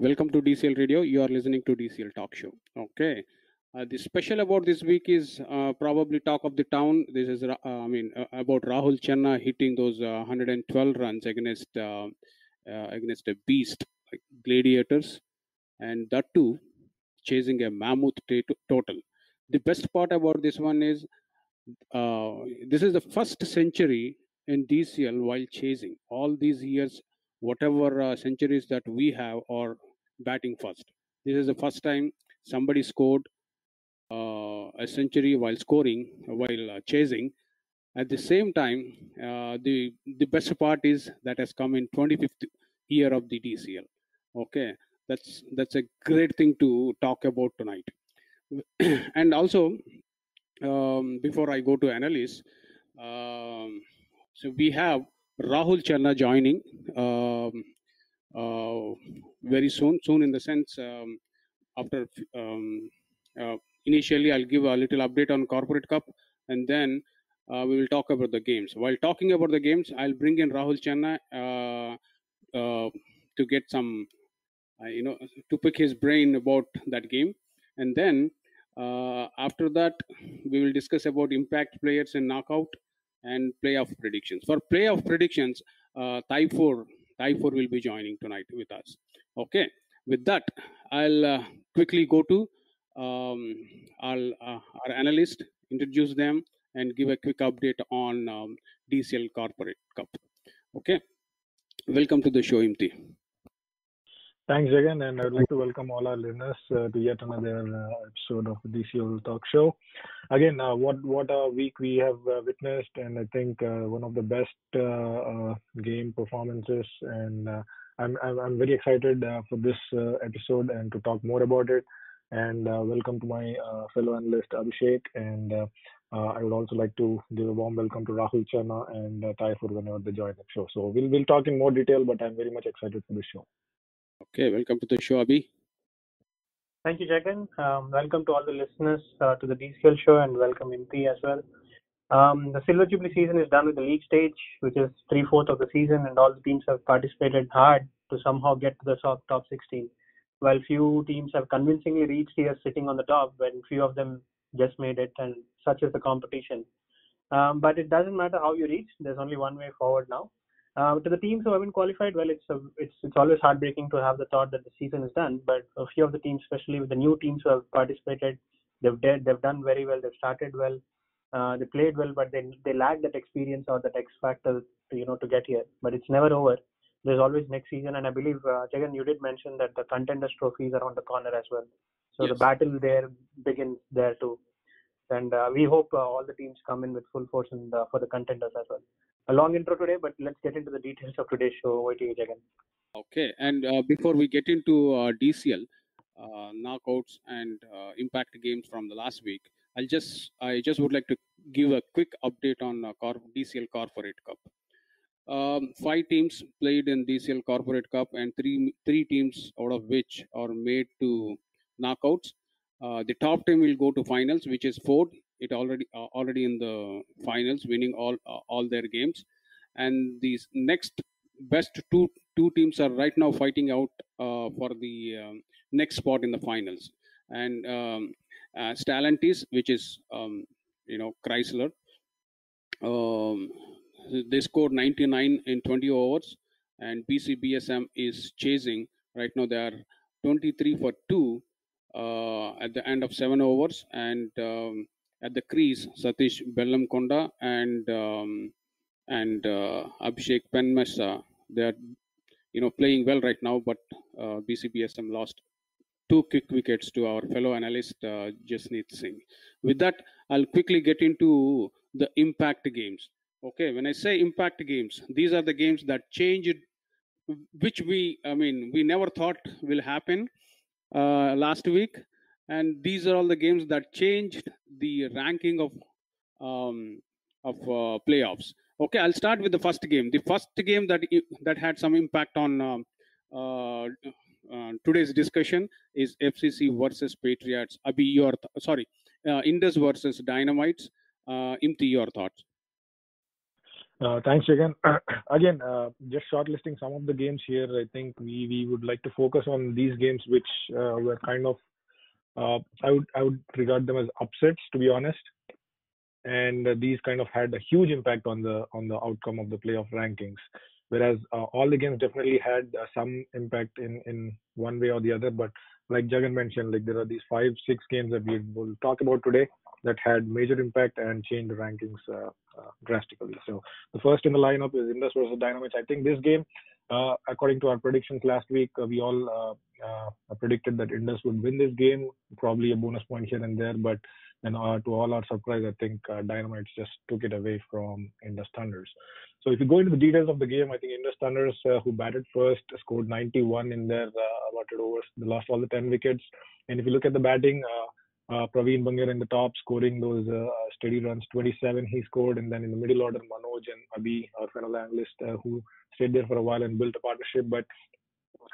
Welcome to DCL Radio. You are listening to DCL Talk Show. Okay. Uh, the special about this week is uh, probably talk of the town. This is, uh, I mean, uh, about Rahul Chenna hitting those uh, 112 runs against uh, uh, against a beast like Gladiators, and that too chasing a mammoth ta- total. The best part about this one is uh, this is the first century in DCL while chasing. All these years, whatever uh, centuries that we have are batting first. This is the first time somebody scored uh, a century while scoring, while uh, chasing. At the same time, uh, the the best part is that has come in 25th year of the DCL. Okay, that's that's a great thing to talk about tonight. and also, um, before I go to analysts, um, so we have Rahul Chenna joining um, uh, very soon. Soon, in the sense, um, after um, uh, initially, I'll give a little update on Corporate Cup, and then uh, we will talk about the games. While talking about the games, I'll bring in Rahul Chenna to get some, you know, to pick his brain about that game, and then. Uh, after that, we will discuss about impact players and knockout and playoff predictions. For playoff predictions, uh, for. I4 will be joining tonight with us. Okay, with that, I'll uh, quickly go to um, our, uh, our analyst, introduce them, and give a quick update on um, DCL Corporate Cup. Okay, welcome to the show, Imti. Thanks, again, and I would like to welcome all our listeners uh, to yet another uh, episode of the DCL Talk Show. Again, uh, what what a week we have uh, witnessed, and I think uh, one of the best uh, game performances. And uh, I'm, I'm I'm very excited uh, for this uh, episode and to talk more about it. And uh, welcome to my uh, fellow analyst Abhishek, and uh, uh, I would also like to give a warm welcome to Rahul Chenna and uh, Tayefur whenever they join the show. So we'll we'll talk in more detail, but I'm very much excited for this show. Okay. Welcome to the show, Abhi. Thank you, Jagan. Um, welcome to all the listeners uh, to the DCL show and welcome Imti as well. Um, the Silver Jubilee season is done with the league stage, which is three fourths of the season, and all the teams have participated hard to somehow get to the top, top 16. While few teams have convincingly reached here sitting on the top, when few of them just made it, and such is the competition. Um, but it doesn't matter how you reach, there's only one way forward now. Uh, to the teams who haven't qualified, well, it's a, it's it's always heartbreaking to have the thought that the season is done. But a few of the teams, especially with the new teams who have participated, they've they've done very well. They've started well, uh, they played well, but they they lack that experience or that X factor, to, you know, to get here. But it's never over. There's always next season, and I believe uh, Jagan, you did mention that the contenders trophies are around the corner as well. So the battle there begins there too, and uh, we hope uh, all the teams come in with full force and uh, for the contenders as well. A long intro today, but let's get into the details of today's show. Over to you, Jagan. Okay, and uh, before we get into uh, DCL uh, knockouts and uh, impact games from the last week, I'll just I just would like to give a quick update on uh, Cor- DCL Corporate Cup. Um, five teams played in DCL Corporate Cup, and three three teams out of which are made to knockouts. Uh, the top team will go to finals, which is Ford. It already uh, already in the finals, winning all uh, all their games, and these next best two two teams are right now fighting out uh, for the um, next spot in the finals. And um, uh, which is um, you know Chrysler, um, they scored 99 in 20 overs, and BCBSM is chasing right now. They are 23 for two uh, at the end of seven overs, and um, at the crease, Satish Bellamkonda and um, and uh, Abhishek Penmesa, they are you know playing well right now, but uh, BCBSM lost two quick wickets to our fellow analyst uh, Jasneet Singh. With that, I'll quickly get into the impact games. Okay, when I say impact games, these are the games that changed, which we, I mean, we never thought will happen uh, last week, and these are all the games that changed the ranking of um, of uh, playoffs. Okay, I'll start with the first game. The first game that that had some impact on um, uh, uh, today's discussion is FCC versus Patriots. Abhi, your th- sorry, uh, Indus versus Dynamites. Uh, Imti, your thoughts? Uh, thanks. Again, uh, just shortlisting some of the games here. I think we, we would like to focus on these games which were kind of uh, I would I would regard them as upsets to be honest, and uh, these kind of had a huge impact on the on the outcome of the playoff rankings. Whereas uh, all the games definitely had uh, some impact in in one way or the other. But like Jagan mentioned, like there are these five six games that we will talk about today that had major impact and changed the rankings uh, uh, drastically. So the first in the lineup is Indus versus Dynamites. I think this game, uh, according to our predictions last week, uh, we all uh, uh, predicted that Indus would win this game, probably a bonus point here and there, but then to all our surprise, I think Dynamites just took it away from Indus Thunders. So if you go into the details of the game, I think Indus Thunders, who batted first, scored 91 in their allotted overs. They lost all the 10 wickets. And if you look at the batting, uh, Praveen Bangar in the top, scoring those uh, steady runs. 27 he scored, and then in the middle order, Manoj and Abhi, our fellow analyst, uh, who stayed there for a while and built a partnership. But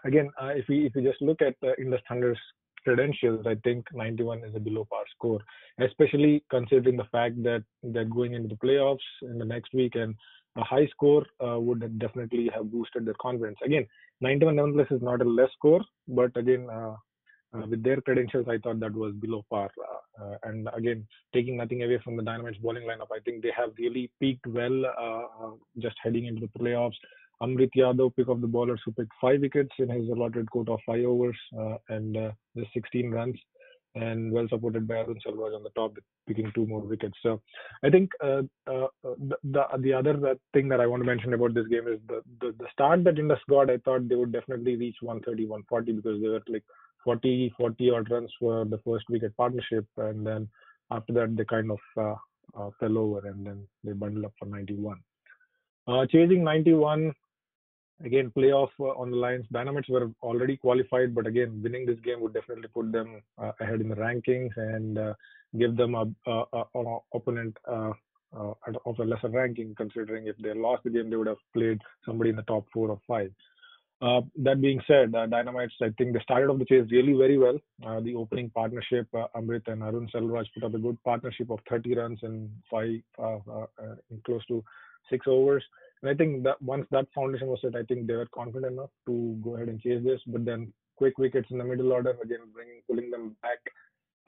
again, uh, if we if we just look at uh, Indus Thunder's credentials, I think 91 is a below par score, especially considering the fact that they're going into the playoffs in the next week and a high score uh, would definitely have boosted their confidence. Again, 91 nevertheless is not a less score, but again, uh, uh, with their credentials, I thought that was below par. Uh, uh, and again, taking nothing away from the Dynamites bowling lineup, I think they have really peaked well just heading into the playoffs. Amrit Yadav, pick of the bowlers who picked five wickets in his allotted quota of five overs and uh, 16 runs and well supported by Arun Selvaraj on the top, picking two more wickets. So I think uh, uh, the, the, the other thing that I want to mention about this game is the, the, the start that Indus got. I thought they would definitely reach 130, 140 because they were like 40, 40 odd runs for the first wicket partnership, and then after that they kind of uh, uh, fell over, and then they bundled up for 91. Uh, chasing 91, again playoff uh, on the lines. Dynamites were already qualified, but again winning this game would definitely put them uh, ahead in the rankings and uh, give them a, a, a, a opponent of a lesser ranking. Considering if they lost the game, they would have played somebody in the top four or five. Uh, that being said, uh, Dynamites, I think they started off the chase really very well. Uh, the opening partnership, uh, Amrit and Arun Selvaraj put up a good partnership of 30 runs in five, uh, in close to six overs. And I think that once that foundation was set, I think they were confident enough to go ahead and chase this. But then quick wickets in the middle order, again bringing pulling them back.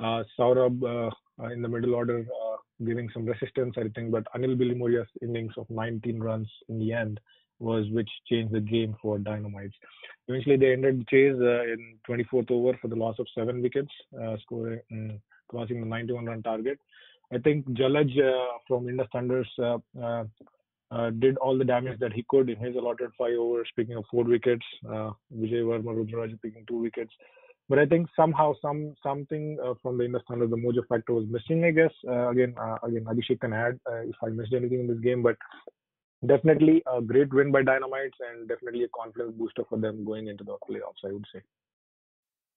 Uh, Saurabh in the middle order, giving some resistance, I think. But Anil Bilimouria's innings of 19 runs in the end was which changed the game for Dynamites. Eventually, they ended the chase uh, in 24th over for the loss of seven wickets, uh, scoring um, crossing the 91 run target. I think Jalaj uh, from Indus Thunders uh, uh, uh, did all the damage that he could in his allotted five overs, picking up four wickets. Vijay Verma, Rudraraja picking two wickets. But I think somehow some something from the Indus Thunders, the mojo factor was missing. I guess again, again Abhishek can add if I missed anything in this game, but definitely a great win by Dynamites and definitely a confidence booster for them going into the playoffs, I would say.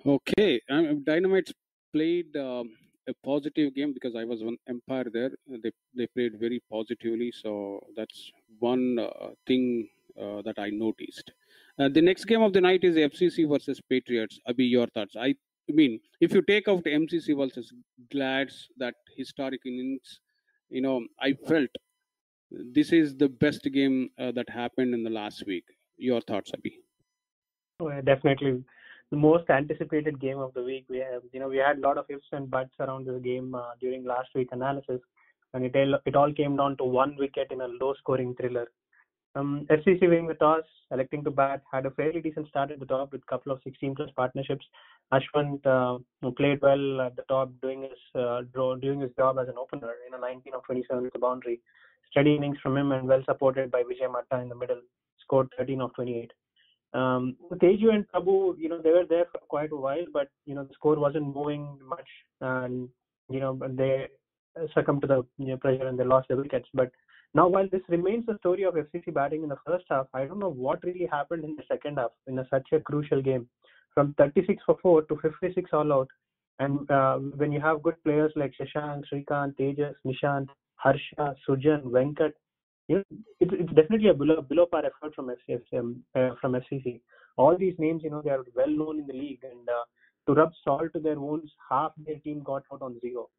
Okay, um, Dynamites played um, a positive game because I was one umpire there. They they played very positively, so that's one uh, thing uh, that I noticed. Uh, the next game of the night is FCC versus Patriots. Abhi, your thoughts? I mean, if you take out MCC versus Glads, that historic innings, you know, I felt this is the best game uh, that happened in the last week. Your thoughts, Abhi? Oh, definitely the most anticipated game of the week. We have, you know, we had a lot of ifs and buts around this game uh, during last week analysis, and it all, it all came down to one wicket in a low-scoring thriller. Um, FCC winning the toss, electing to bat, had a fairly decent start at the top with a couple of 16 plus partnerships. Ashwin uh, played well at the top, doing his uh, doing his job as an opener in a 19 of 27 with a boundary steady innings from him and well supported by Vijay Mata in the middle, scored 13 of 28. Um, Teju and Prabhu, you know, they were there for quite a while, but you know the score wasn't moving much, and you know they succumbed to the you know, pressure and they lost the wickets. But now, while this remains the story of FCC batting in the first half, I don't know what really happened in the second half in a, such a crucial game. From 36 for 4 to 56 all out, and uh, when you have good players like Shashank, Srikanth, Tejas, Nishant, Harsha, Sujan, Venkat. You know, it's, it's definitely a below, below par effort from FCM, uh, from FCC. All these names, you know, they are well known in the league, and uh, to rub salt to their wounds, half their team got out on zero.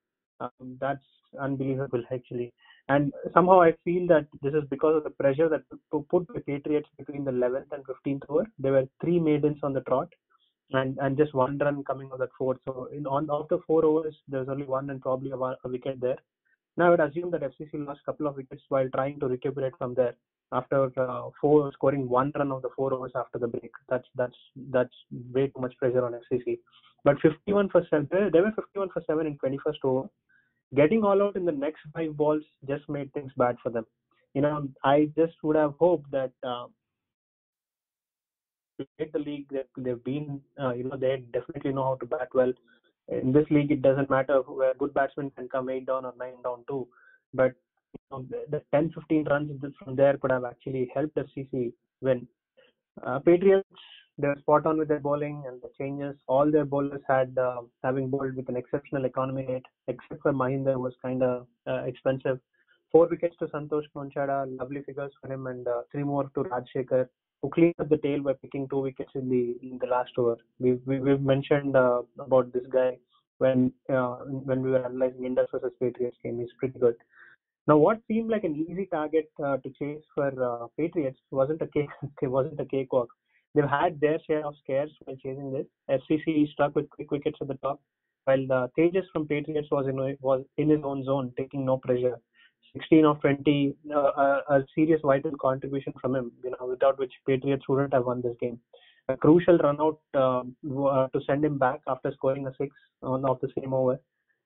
Um, that's unbelievable, actually. And somehow I feel that this is because of the pressure that to put the Patriots between the 11th and 15th over. There were three maidens on the trot, and and just one run coming of that fourth. So in on after four overs, there's only one and probably a, a wicket there. Now I would assume that FCC lost a couple of wickets while trying to recuperate from there after uh, four scoring one run of the four overs after the break. That's that's that's way too much pressure on FCC. But 51 for seven, they were 51 for seven in 21st over. Getting all out in the next five balls just made things bad for them. You know, I just would have hoped that uh, the league that they've been, uh, you know, they definitely know how to bat well in this league, it doesn't matter where good batsmen can come eight down or nine down too. But you know, the 10, 15 runs from there could have actually helped FCC win. Uh, Patriots, they were spot on with their bowling and the changes. All their bowlers had uh, having bowled with an exceptional economy rate, except for Mahinder was kind of uh, expensive. Four wickets to Santosh Konchada, lovely figures for him, and uh, three more to Rajshekhar who cleaned up the tail by picking two wickets in the in the last over. We, we have mentioned uh, about this guy when uh, when we were analyzing Indus versus Patriots game. He's pretty good. Now, what seemed like an easy target uh, to chase for uh, Patriots wasn't a cake. wasn't a cakewalk. They've had their share of scares while chasing this. FCC struck with quick wickets at the top, while the Tejas from Patriots was in was in his own zone, taking no pressure. 16 of 20, uh, a, a, serious vital contribution from him, you know, without which Patriots wouldn't have won this game. A crucial run out uh, uh, to send him back after scoring a six on off the same over.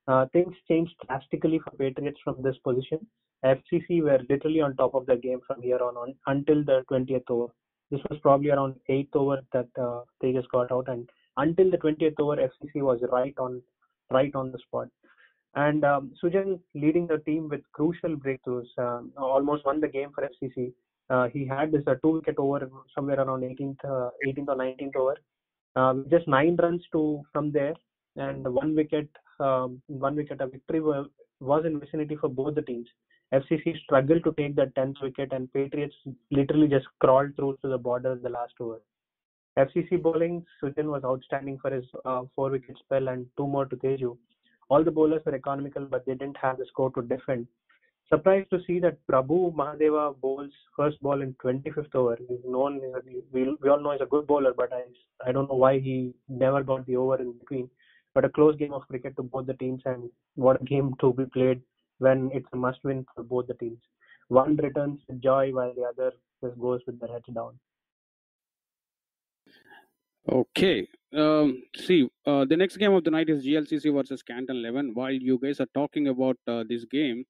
Uh, things changed drastically for Patriots from this position. FCC were literally on top of the game from here on, on until the 20th over. This was probably around 8th over that uh, they just got out, and until the 20th over, FCC was right on right on the spot. And um, Sujan leading the team with crucial breakthroughs, uh, almost won the game for FCC. Uh, he had this uh, two wicket over somewhere around 18th, 18th uh, or 19th over. Um, just nine runs to from there, and one wicket, um, one wicket. A victory was, in vicinity for both the teams. FCC struggled to take that 10th wicket, and Patriots literally just crawled through to the border in the last over. FCC bowling, Sujan was outstanding for his uh, four wicket spell and two more to Teju all the bowlers were economical, but they didn't have the score to defend. Surprised to see that Prabhu Mahadeva bowls first ball in 25th over. He's known, we, all know he's a good bowler, but I, I don't know why he never got the over in between. But a close game of cricket to both the teams, and what a game to be played when it's a must win for both the teams. One returns with joy while the other just goes with their heads down. Okay. Um, see, uh, the next game of the night is GLCC versus Canton 11. While you guys are talking about uh, this game,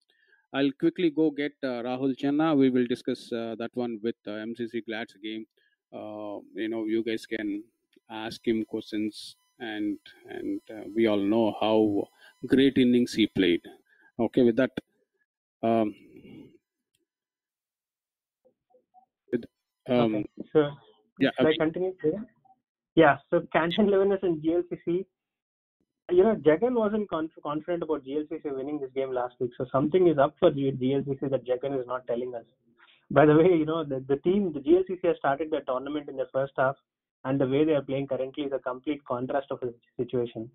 I'll quickly go get uh, Rahul Chenna. We will discuss uh, that one with uh, MCC Glad's game. Uh, you know, you guys can ask him questions, and and we all know how great innings he played. Okay, with that. Um, with, um, okay. So, yeah, should I continue? Yeah, so Canton Levinas and GLCC. You know, Jagan wasn't conf- confident about GLCC winning this game last week, so something is up for GLCC that Jagan is not telling us. By the way, you know, the, the team, the GLCC has started their tournament in the first half, and the way they are playing currently is a complete contrast of the situation.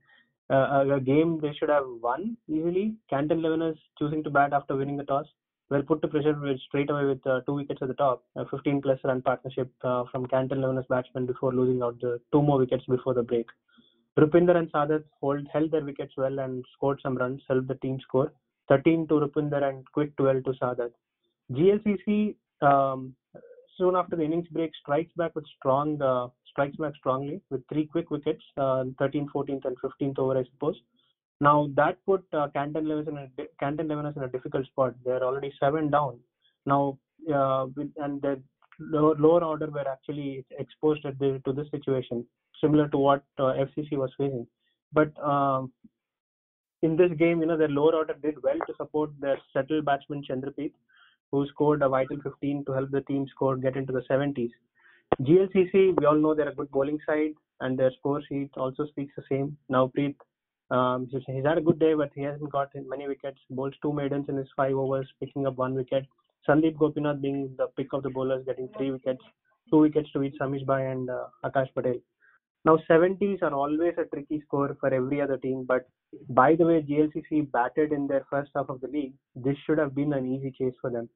Uh, a game they should have won easily. Canton Levinas choosing to bat after winning the toss well put to pressure straight away with uh, two wickets at the top, a 15 plus run partnership uh, from Canton Levinas batsmen before losing out the two more wickets before the break. Rupinder and Sadat hold, held their wickets well and scored some runs, helped the team score 13 to Rupinder and quick 12 to Sadat. GLCC um, soon after the innings break strikes back with strong uh, strikes back strongly with three quick wickets, uh, 13, 14th and 15th over I suppose. Now that put uh, Canton Levinas in a Canton Levinas in a difficult spot. They're already seven down. Now uh, and the lower, lower order were actually exposed the, to this situation, similar to what uh, FCC was facing. But um, in this game, you know, their lower order did well to support their settled batsman Chandrapreet, who scored a vital 15 to help the team score get into the 70s. GLCC, we all know they're a good bowling side, and their score sheet also speaks the same. Now Preet um, he's, he's had a good day, but he hasn't got many wickets. Bowls two maidens in his five overs, picking up one wicket. Sandeep Gopinath being the pick of the bowlers, getting three wickets, two wickets to each Samish Bhai and uh, Akash Patel. Now 70s are always a tricky score for every other team, but by the way GLCC batted in their first half of the league, this should have been an easy chase for them.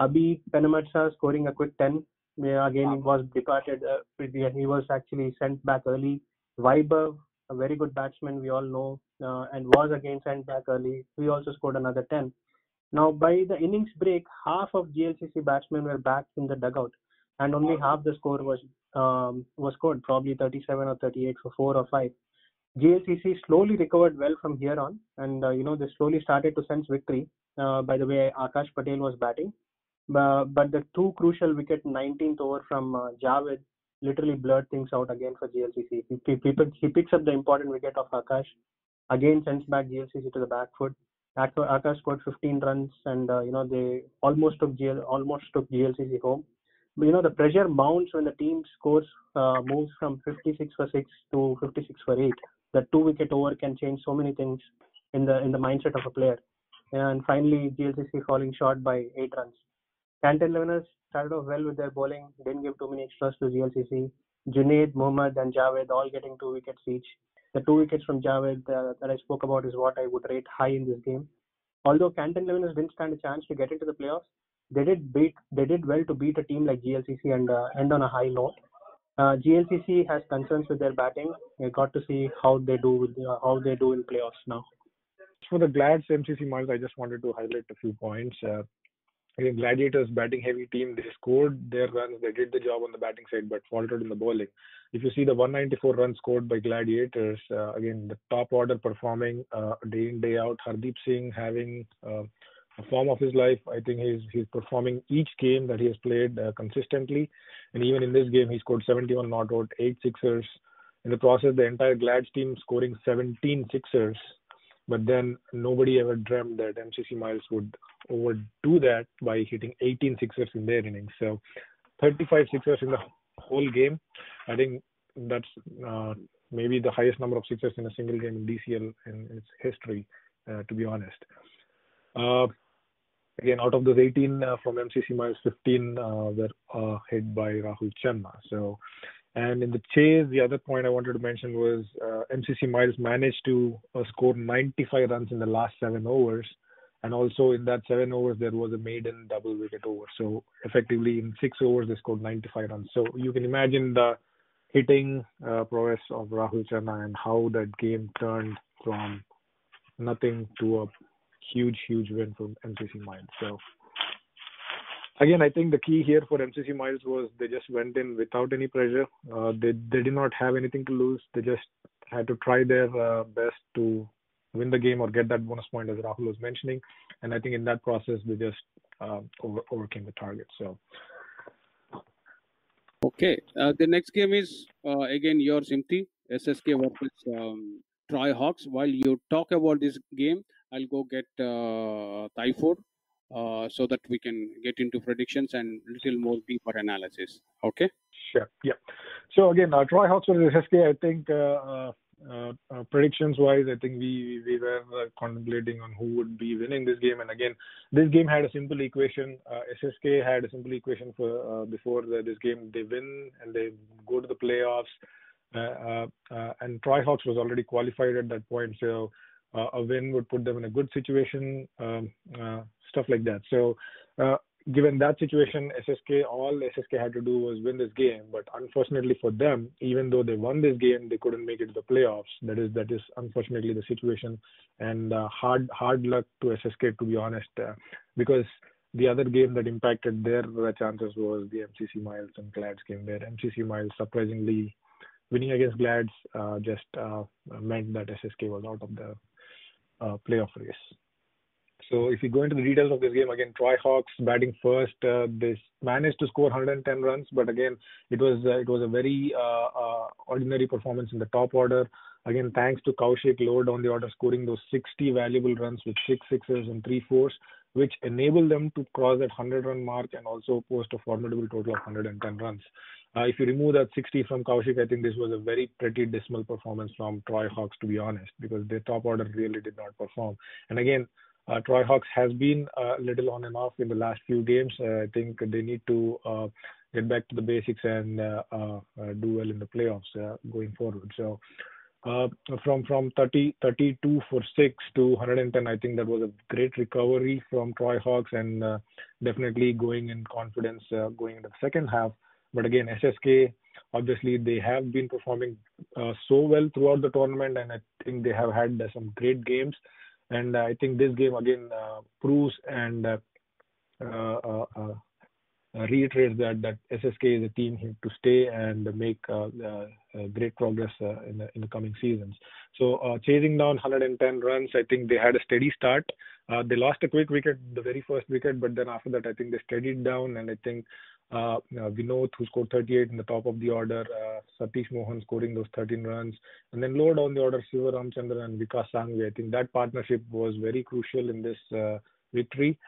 Abhi Penamatsa scoring a quick 10. Again, he was departed. Uh, he was actually sent back early. Vaibhav, a very good batsman, we all know, uh, and was again sent back early. We also scored another 10. Now, by the innings break, half of GLCC batsmen were back in the dugout, and only half the score was um, was scored, probably 37 or 38 for four or five. GLCC slowly recovered well from here on, and uh, you know they slowly started to sense victory. Uh, by the way, Akash Patel was batting, but, but the two crucial wicket 19th over from uh, Javed literally blurred things out again for GLCC. He, he, he picks up the important wicket of Akash, again sends back GLCC to the back foot. Akash scored 15 runs, and uh, you know they almost took GL, almost took GLCC home. But you know the pressure mounts when the team scores uh, moves from 56 for six to 56 for eight. The two wicket over can change so many things in the in the mindset of a player. And finally, GLCC falling short by eight runs. Canton Leveners started off well with their bowling, didn't give too many extras to GLCC. Junaid, Mohammad, and Javed all getting two wickets each. The two wickets from Javed uh, that I spoke about is what I would rate high in this game. Although Canton Leveners didn't stand a chance to get into the playoffs, they did beat they did well to beat a team like GLCC and uh, end on a high note. Uh, GLCC has concerns with their batting. We got to see how they do with uh, how they do in playoffs now. For the Glads MCC Miles, I just wanted to highlight a few points. Uh, again, Gladiators batting heavy team. They scored their runs. They did the job on the batting side, but faltered in the bowling. If you see the 194 runs scored by Gladiators, uh, again the top order performing uh, day in day out. Hardeep Singh having uh, a form of his life. I think he's he's performing each game that he has played uh, consistently, and even in this game he scored 71 not out, eight sixers. In the process, the entire Glads team scoring 17 sixers but then nobody ever dreamt that MCC Miles would overdo that by hitting 18 sixers in their innings. So 35 sixers in the whole game. I think that's uh, maybe the highest number of sixers in a single game in DCL in its history, uh, to be honest. Uh, again, out of those 18 uh, from MCC Miles, 15 uh, were uh, hit by Rahul Chenna. So in the chase, the other point I wanted to mention was uh, MCC Miles managed to uh, score 95 runs in the last seven overs. And also in that seven overs, there was a maiden double wicket over. So effectively, in six overs, they scored 95 runs. So you can imagine the hitting uh, prowess of Rahul Chenna and how that game turned from nothing to a huge, huge win from MCC Miles. Again, I think the key here for MCC Miles was they just went in without any pressure. Uh, they they did not have anything to lose. They just had to try their uh, best to win the game or get that bonus point, as Rahul was mentioning. And I think in that process, they just uh, over, overcame the target. So. Okay, uh, the next game is uh, again yours, Imti. SSK versus um, Troy Hawks. While you talk about this game, I'll go get uh, Tayefur uh, so that we can get into predictions and little more deeper analysis. Okay. Sure. Yeah. So again, uh, Troy Hawks SSK. I think uh, uh, uh, predictions wise, I think we we were contemplating on who would be winning this game. And again, this game had a simple equation. SSK had a simple equation for before the, this game. They win and they go to the playoffs. and Troy Hawks was already qualified at that point, so a win would put them in a good situation. Um, stuff like that. So, uh, given that situation, SSK, all SSK had to do was win this game. But unfortunately for them, even though they won this game, they couldn't make it to the playoffs. That is that is unfortunately the situation, and uh, hard hard luck to SSK to be honest, uh, because the other game that impacted their chances was the MCC Miles and Glads game, where MCC Miles surprisingly winning against Glads uh, just uh, meant that SSK was out of the uh, playoff race. So if you go into the details of this game, again, Troy Hawks batting first, uh, they managed to score 110 runs, but again, it was uh, it was a very uh, uh, ordinary performance in the top order. Again, thanks to Kaushik lower down the order, scoring those 60 valuable runs with six sixes and three fours, which enabled them to cross that 100 run mark and also post a formidable total of 110 runs. Uh, if you remove that 60 from Kaushik, I think this was a very pretty dismal performance from Troy Hawks, to be honest, because their top order really did not perform. And again, uh, Troy Hawks has been a little on and off in the last few games. Uh, I think they need to uh, get back to the basics and uh, uh, uh do well in the playoffs uh, going forward. So uh, Uh, from from 30 32 for six to 110, I think that was a great recovery from Troy Hawks and uh, definitely going in confidence uh, going into the second half. But again, SSK obviously they have been performing so well throughout the tournament, and I think they have had some great games. And I think this game again proves and uh, uh, that that SSK is a team here to stay and make uh, uh, great progress in the in the coming seasons. So chasing down 110 runs, I think they had a steady start. they lost a quick wicket, the very first wicket, but then after that, I think they steadied down, and I think Vinod, who scored 38 in the top of the order, Satish Mohan scoring those 13 runs, and then lower down the order, Siva Ramachandran and Vikas Sangvi. I think that partnership was very crucial in this victory.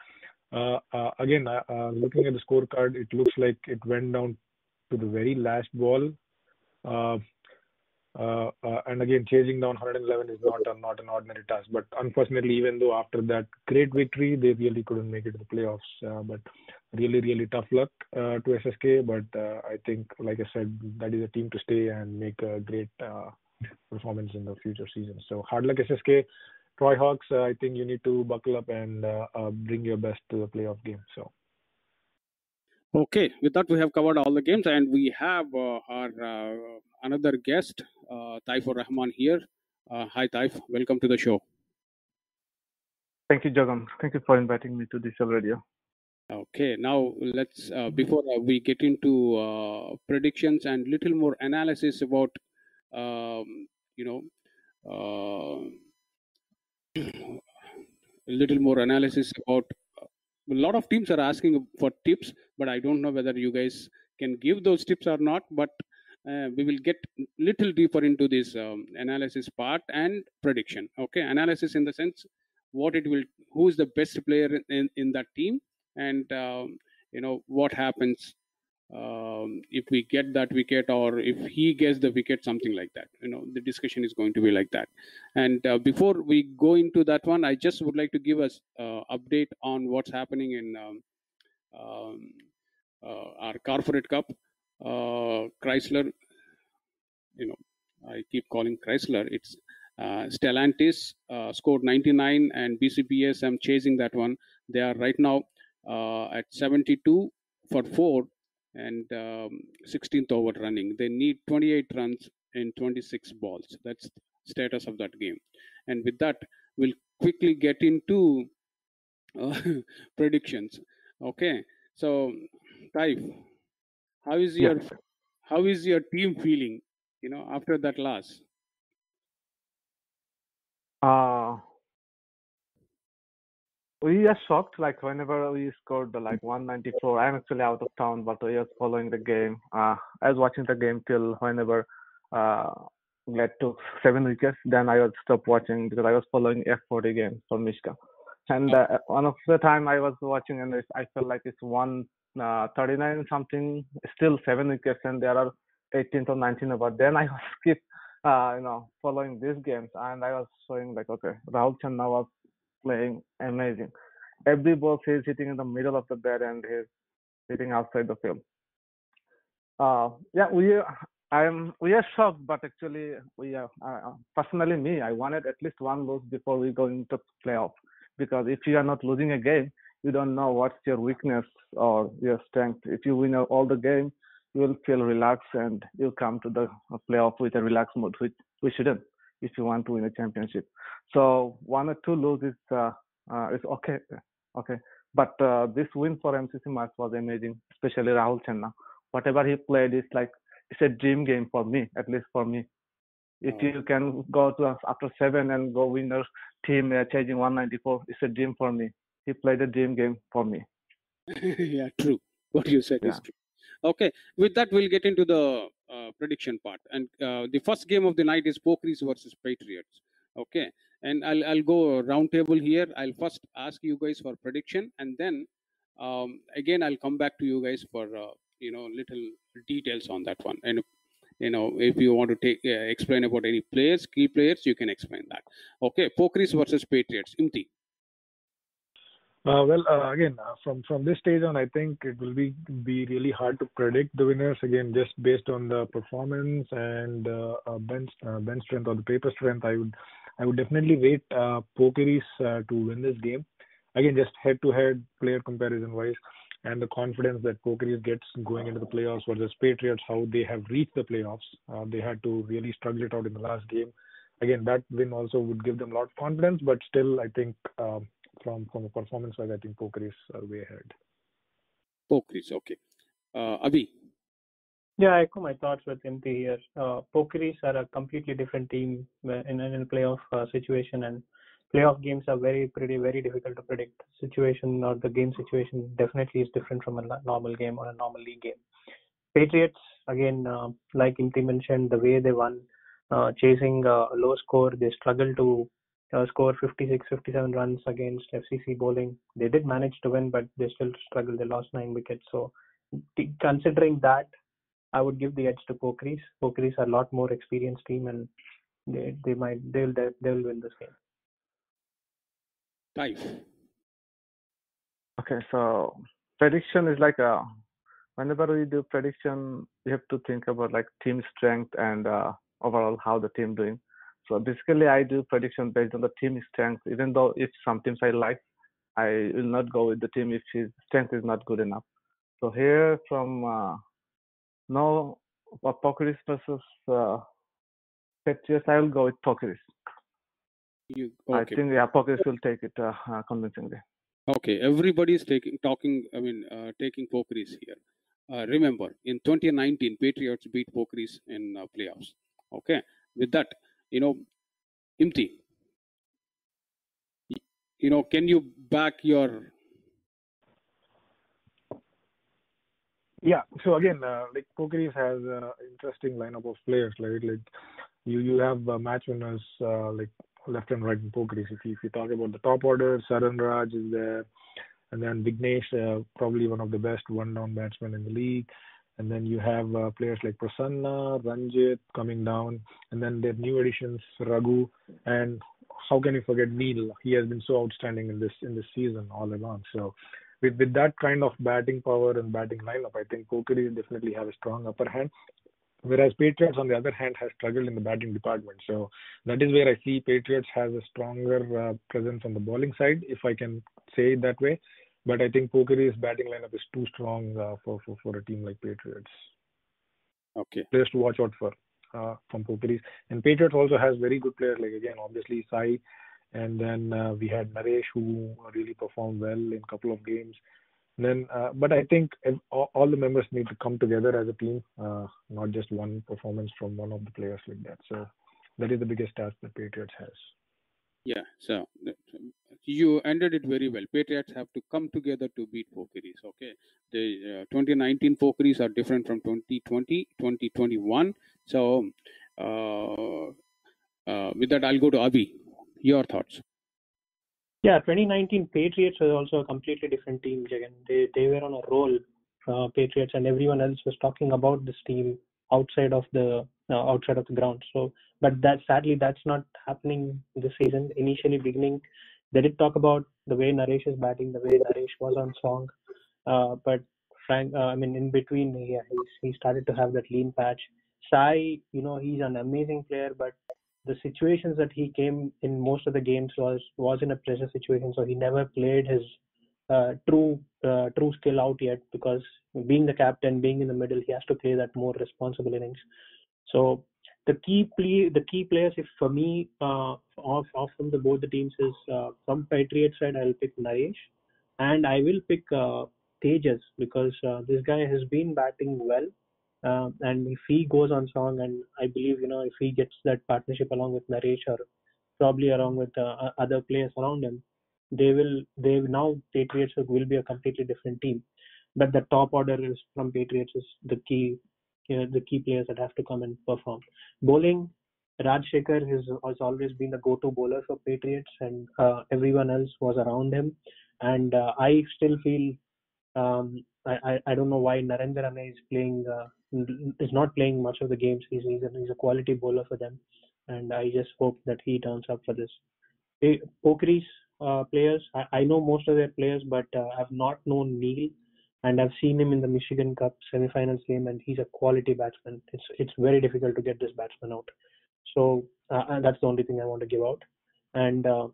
Uh, uh, again, uh, uh, looking at the scorecard, it looks like it went down to the very last ball. Uh, uh, and again, chasing down 111 is not not an ordinary task. But unfortunately, even though after that great victory, they really couldn't make it to the playoffs. but really, really tough luck to SSK. But I think, like I said, that is a team to stay and make a great performance in the future season. So hard luck SSK. Troy Hawks, uh, I think you need to buckle up and uh, uh, bring your best to the playoff game. So. Okay, with that we have covered all the games, and we have uh, our uh, another guest, uh, Tayefur Rahman here. Uh, hi, Taif. Welcome to the show. Thank you, Jagan. Thank you for inviting me to this radio. Okay, now let's before we get into predictions and little more analysis about um, you know a little more analysis about a lot of teams are asking for tips but i don't know whether you guys can give those tips or not but uh, we will get little deeper into this um, analysis part and prediction okay? Analysis in the sense what it will who is the best player in, in that team and um, you know what happens um, if we get that wicket or if he gets the wicket something like that you know the discussion is going to be like that. And uh, before we go into that one i just would like to give us uh, update on what's happening in um, um, uh, our corporate cup. Uh, chrysler you know i keep calling chrysler. It's uh, stellantis uh, scored 99 and BCBSM chasing that one. They are right now at 72 for four and um, 16th over running. They need 28 runs in 26 balls. That's status of that game. And with that, we'll quickly get into uh, predictions. Okay, so Taif, how is your yes. how is your team feeling? You know, after that loss. Uh we are shocked like whenever we scored the like 194 i'm actually out of town but i was following the game. Uh, i was watching the game till whenever uh led to seven wickets. Then i was stop watching because i was following f40 game from mishka and uh, one of the time i was watching and i felt like it's one uh, 39 something still seven wickets and there are 18 or 19 over. Then i was keep uh, you know following these games and i was showing like okay rahul chenna was playing amazing. Every ball he's hitting in the middle of the bat and he's hitting outside the field. Uh, yeah, we I'm we are shocked, but actually we are uh, personally me. I wanted at least one loss before we go into playoff because if you are not losing a game, you don't know what's your weakness or your strength. If you win all the game, you will feel relaxed and you'll come to the playoff with a relaxed mood, which we shouldn't if you want to win a championship. So one or two loses uh, uh, is okay, okay. But uh, this win for MCC match was amazing, especially Rahul Chenna. Whatever he played is like it's a dream game for me, at least for me. If oh. you can go to after seven and go win a team uh, chasing 194, it's a dream for me. He played a dream game for me. yeah, true. What you said yeah. is true. Okay, with that we'll get into the uh, prediction part. And uh, the first game of the night is Pokhris versus Patriots. Okay, and I'll I'll go roundtable here. I'll first ask you guys for prediction, and then um, again I'll come back to you guys for uh, you know little details on that one. And you know if you want to take uh, explain about any players, key players, you can explain that. Okay, Pokhris versus Patriots. Imti. Uh, well, uh, again, uh, from from this stage on, I think it will be be really hard to predict the winners. Again, just based on the performance and bench bench strength or the paper strength, I would I would definitely rate Pokeris uh, to win this game. Again, just head to head player comparison wise, and the confidence that Pokeris gets going into the playoffs versus Patriots, how they have reached the playoffs. They had to really struggle it out in the last game. Again, that win also would give them a lot of confidence, but still, I think. From from a performance wise, I think Pokeris are way ahead. Pokeris, okay. Uh, Abhi. Yeah, I echo my thoughts with Imti here. Uh, Pokeris are a completely different team in, in a playoff uh, situation, and playoff games are very, pretty, very difficult to predict. Situation or the game situation definitely is different from a normal game or a normal league game. Patriots, again, uh, like Imti mentioned, the way they won, uh, chasing uh, a low score, they struggled to uh, score 56, 57 runs against FCC bowling. They did manage to win, but they still struggled. They lost nine wickets. So, t- considering that, I would give the edge to Pokeris. Pokeris are a lot more experienced team, and they they might they'll they'll win this game. Taif. Okay, so prediction is like a whenever we do prediction, you have to think about like team strength and uh, overall how the team doing. So basically, I do prediction based on the team strength. Even though if some teams I like, I will not go with the team if his strength is not good enough. So here from uh, no uh, Pokeris versus uh, Patriots, I will go with Pokeris. You, okay. I think yeah, Pokeris will take it uh, uh, convincingly. Okay, everybody is taking talking. I mean, uh, taking Pokeris here. Uh, remember, in 2019, Patriots beat Pokeris in uh, playoffs. Okay, with that, you know, Imti. You know, can you back your Yeah. So again, uh, like Pokeris has an interesting lineup of players. Like like you you have uh, match winners uh, like left and right in Pokeris. If you if you talk about the top order, Saran Raj is there, and then Vignesh, uh, probably one of the best one down batsmen in the league. And then you have uh, players like Prasanna, Ranjit coming down, and then their new additions, Raghu, and how can you forget Neil? He has been so outstanding in this in this season all along. So with with that kind of batting power and batting lineup, I think Pokeris definitely have a strong upper hand. Whereas Patriots, on the other hand, has struggled in the batting department. So that is where I see Patriots has a stronger uh, presence on the bowling side, if I can say it that way. But I think Pokeris batting lineup is too strong uh, for, for for a team like Patriots. okay? Players to watch out for uh, from Pokeris. And Patriots also has very good players like again obviously Sai, and then uh, we had Naresh who really performed well in a couple of games. And then, uh, but I think all, all the members need to come together as a team, uh, not just one performance from one of the players like that. So that is the biggest task that Patriots has. Yeah. So you ended it very well. Patriots have to come together to beat Pokeris. Okay. The uh, 2019 Pokeris are different from 2020, 2021. So uh, uh, with that, I'll go to Abhi. Your thoughts? Yeah, 2019 Patriots was also a completely different team, Jagan. They they were on a roll, uh, Patriots, and everyone else was talking about this team outside of the outside of the ground. So, but that sadly that's not happening this season. Initially, beginning, they did talk about the way Naresh is batting, the way Naresh was on song, uh, but Frank, uh, I mean, in between, yeah, he's, he started to have that lean patch. Sai, you know, he's an amazing player, but the situations that he came in most of the games was was in a pressure situation, so he never played his uh, true uh, true skill out yet because being the captain, being in the middle, he has to play that more responsible innings. So the key play, the key players, if for me, uh, off off from the both the teams is uh, from Patriots side, I'll pick Naresh, and I will pick uh, Tejas because uh, this guy has been batting well. Uh, and if he goes on song, and I believe you know if he gets that partnership along with Naresh or probably along with uh, other players around him, they will they now Patriots will be a completely different team. But the top order is from Patriots is the key the key players that have to come and perform. Bowling, Raj Shekhar has, has always been the go-to bowler for Patriots, and uh, everyone else was around him. And uh, I still feel um, I, I don't know why Narendra Rane is playing uh, is not playing much of the games. He's he's a, he's a quality bowler for them, and I just hope that he turns up for this. Pokeris, uh, players. I, I know most of their players, but uh, I've not known Neil, and I've seen him in the Michigan Cup semifinals game, and he's a quality batsman. It's it's very difficult to get this batsman out. So uh, and that's the only thing I want to give out. And uh,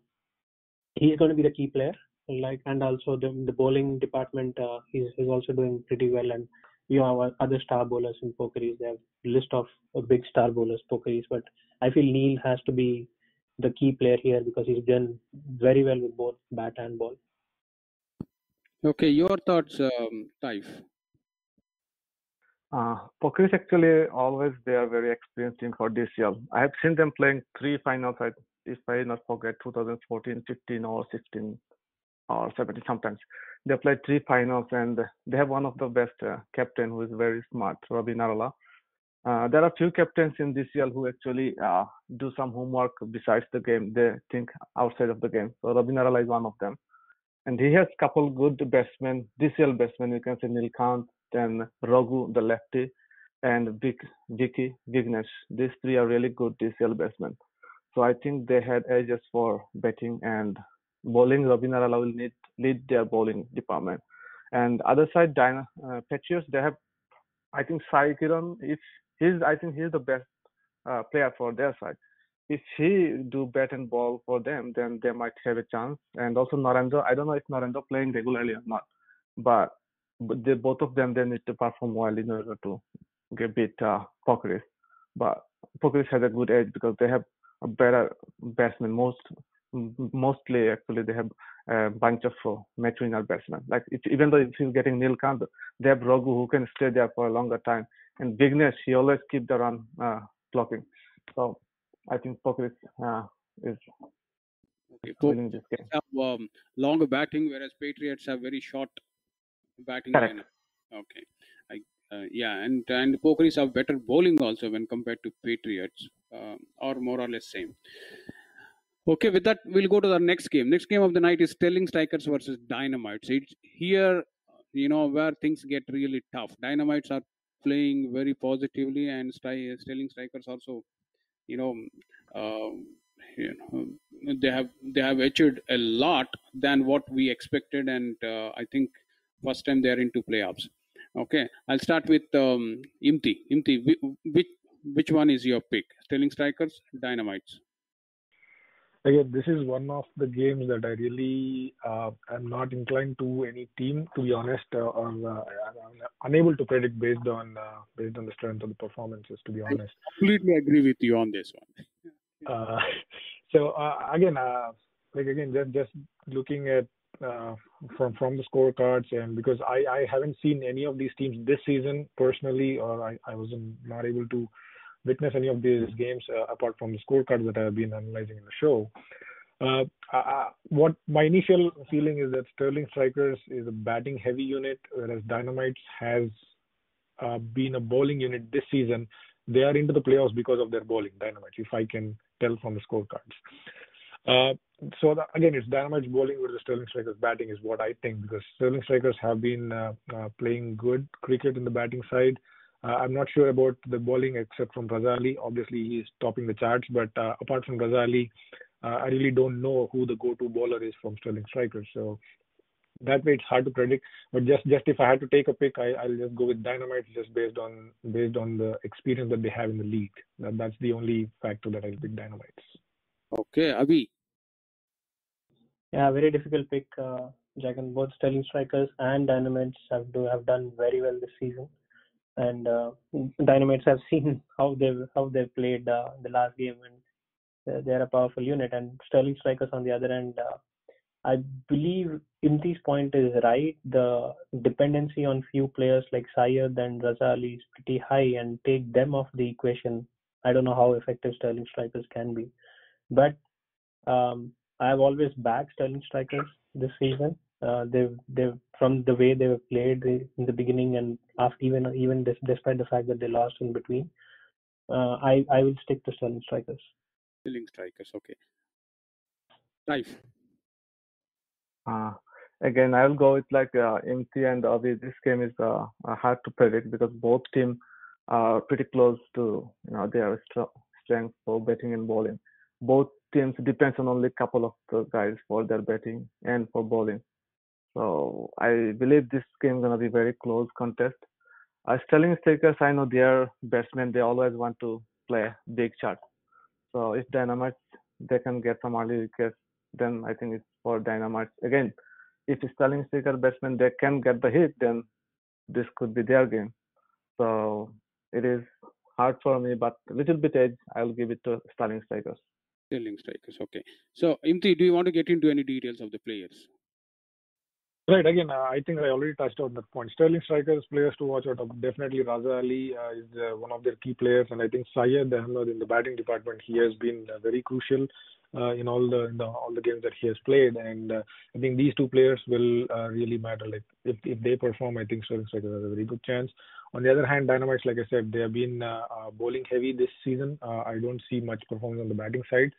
he's going to be the key player. Like and also the the bowling department, uh, he's he's also doing pretty well. And you have other star bowlers in Pokeries. They have list of uh, big star bowlers Pokeries, but I feel Neil has to be the key player here because he's done very well with both bat and ball. Okay, your thoughts, um, Taif? Uh, actually always they are very experienced team for year. I have seen them playing three finals. I, if I not forget, 2014, 15, or 16, or 17 sometimes. They played three finals and they have one of the best uh, captain who is very smart, Ravi Narala. Uh, there are few captains in this year who actually uh, do some homework besides the game. They think outside of the game. So Ravi Narala is one of them. And he has couple good batsmen, year batsmen. You can say Nilkant, then Raghu, the lefty, and Vic, Vicky, Vignesh. These three are really good DCL batsmen. So I think they had edges for batting and bowling. Ravi Narala will need lead their bowling department. And other side, Dyna, uh, Patriots, they have, I think Sai Kiran, he's, I think he's the best uh, player for their side. If he do bat and ball for them, then they might have a chance. And also Narendra, I don't know if Narendra playing regularly or not, but they both of them they need to perform well in order to get beat uh, Pokeris. But Pokeris has a good edge because they have a better batsman. Most mostly actually they have a bunch of uh, batsmen. Like it, even though if he's getting Nilkant, they have Raghu who can stay there for a longer time. And Vignesh, he always keep the run uh, blocking. So I think Pokeris uh, is Okay, winning this game. have um, longer batting, whereas Patriots have very short batting Correct. lineup. Okay, I, uh, yeah, and and Pokeries have better bowling also when compared to Patriots, uh, or more or less same. Okay, with that we'll go to the next game. Next game of the night is Sterling Strikers versus Dynamites. It's here, you know, where things get really tough. Dynamites are playing very positively, and Sterling Strikers also, you know, um, you know, they have they have achieved a lot than what we expected, and uh, I think first time they are into playoffs. Okay, I'll start with um, Imti. Imti, which which one is your pick? Sterling Strikers, Dynamites. Again, this is one of the games that I really uh, am not inclined to any team, to be honest, uh, or uh, I'm unable to predict based on uh, based on the strength of the performances. To be honest, I Completely agree with you on this one. uh, so uh, again, uh, like again, just just looking at uh, from from the scorecards, and because I I haven't seen any of these teams this season personally, or I I wasn't not able to witness any of these games uh, apart from the scorecards that I have been analyzing in the show. Uh, uh, what my initial feeling is that Sterling Strikers is a batting heavy unit, whereas Dynamites has uh, been a bowling unit this season. They are into the playoffs because of their bowling, Dynamites, if I can tell from the scorecards. Uh, so the, again, it's Dynamites bowling versus Sterling Strikers batting is what I think because Sterling Strikers have been uh, playing good cricket in the batting side. Uh, I'm not sure about the bowling except from Raza Ali. Obviously, he's topping the charts, but uh, apart from Raza Ali, uh, I really don't know who the go-to bowler is from Sterling Strikers. So that way, it's hard to predict. But just just if I had to take a pick, I, I'll just go with Dynamite just based on based on the experience that they have in the league. That, that's the only factor that I'll pick Dynamites. Okay, Abhi. Yeah, very difficult pick. Uh, Jagan, both Sterling Strikers and Dynamites have do have done very well this season, and uh, Dynamites have seen how they how they played uh, the last game, and they're, they're a powerful unit. And Sterling Strikers on the other end, uh, I believe Imti's point is right. The dependency on few players like Syed and Raza Ali is pretty high, and take them off the equation. I don't know how effective Sterling Strikers can be, but um, I've always backed Sterling Strikers this season. Uh, they've they've from the way they were played in the beginning and after even even dis- despite the fact that they lost in between, uh, I I will stick to Sterling Strikers. Sterling Strikers. Okay. Nice. Uh, again, I'll go with like uh, Imti and Abhi. This game is uh, uh, hard to predict because both teams are pretty close to you know their str- strength for batting and bowling. Both teams depends on only a couple of the guys for their batting and for bowling. So I believe this game gonna be very close contest. Uh, Sterling Strikers, I know their batsmen, they always want to play big shots. So if Dynamites they can get some early wickets, then I think it's for Dynamites. Again, if Sterling Striker batsmen they can get the hit, then this could be their game. So it is hard for me, but a little bit edge. I'll give it to Sterling Strikers. Sterling strikers. Okay. So, Imti, do you want to get into any details of the players? Right. Again, uh, I think I already touched on that point. Sterling strikers, players to watch out of. Definitely Raza Ali uh, is uh, one of their key players, and I think Syed Ahmed in the batting department, he has been uh, very crucial uh, in all the, in the all the games that he has played. And uh, I think these two players will really matter. Like if if they perform, I think Sterling strikers has a very good chance. On the other hand, Dynamites, like I said, they have been bowling heavy this season. I don't see much performance on the batting side,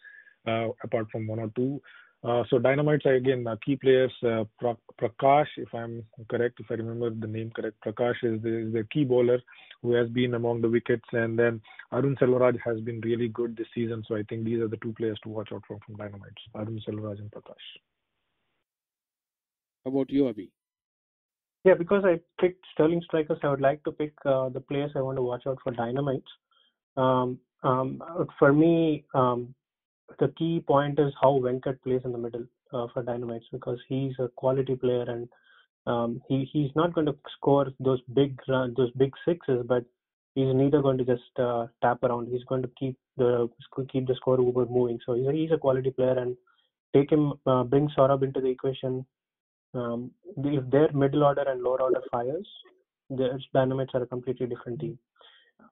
apart from one or two. Uh, so Dynamites are again uh, key players. Uh, Pra- Prakash, if I'm correct, if I remember the name correct, Prakash is the, is the key bowler who has been among the wickets, and then Arun Selvaraj has been really good this season. So I think these are the two players to watch out for from Dynamites: Arun Selvaraj and Prakash. How about you, Abhi? Yeah, because I picked Sterling strikers, I would like to pick uh, the players I want to watch out for Dynamites. Um, um, for me, um, the key point is how Venkat plays in the middle uh, for Dynamites because he's a quality player and um, he he's not going to score those big run, those big sixes, but he's neither going to just uh, tap around. He's going to keep the keep the score moving. So he's a, he's a quality player and take him, uh, bring Saurabh into the equation. Um, if their middle order and lower order fires, the Dynamites are a completely different team.